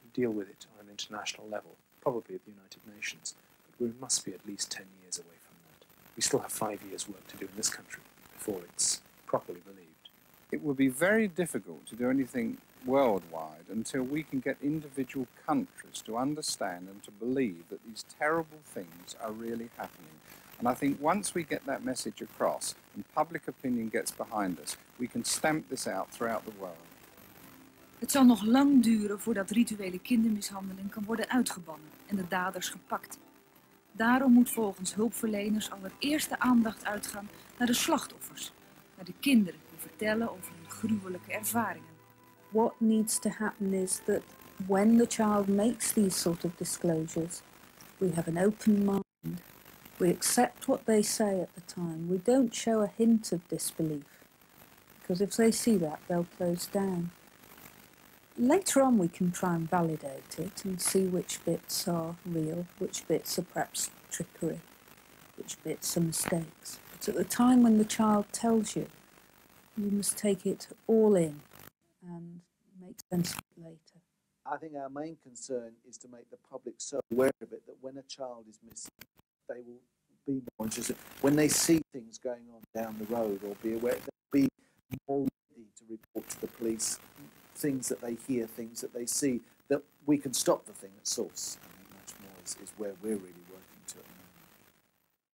and deal with it on an international level, probably at the United Nations. But we must be at least 10 years away from that. We still have five years' work to do in this country before it's properly believed. It will be very difficult to do anything worldwide until we can get individual countries to understand and to believe that these terrible things are really happening. And I think once we get that message across and public opinion gets behind us, we can stamp this out throughout the world. Het zal nog lang duren voordat rituele kindermishandeling kan worden uitgebannen en de daders gepakt. Daarom moet volgens hulpverleners allereerst de aandacht uitgaan naar de slachtoffers, naar de kinderen vertellen over hun gruwelijke ervaringen. What needs to happen is that when the child makes these sort of disclosures, we have an open mind. We accept what they say at the time. We don't show a hint of disbelief, because if they see that, they'll close down. Later on, we can try and validate it and see which bits are real, which bits are perhaps trickery, which bits are mistakes. But at the time when the child tells you, you must take it all in and make sense of it later. I think our main concern is to make the public so aware of it that when a child is missing, they will be more interested. When they see things going on down the road or be aware, they'll be more ready to report to the police things that they hear, things that they see, that we can stop the thing at source. I think much more is, is where we're really working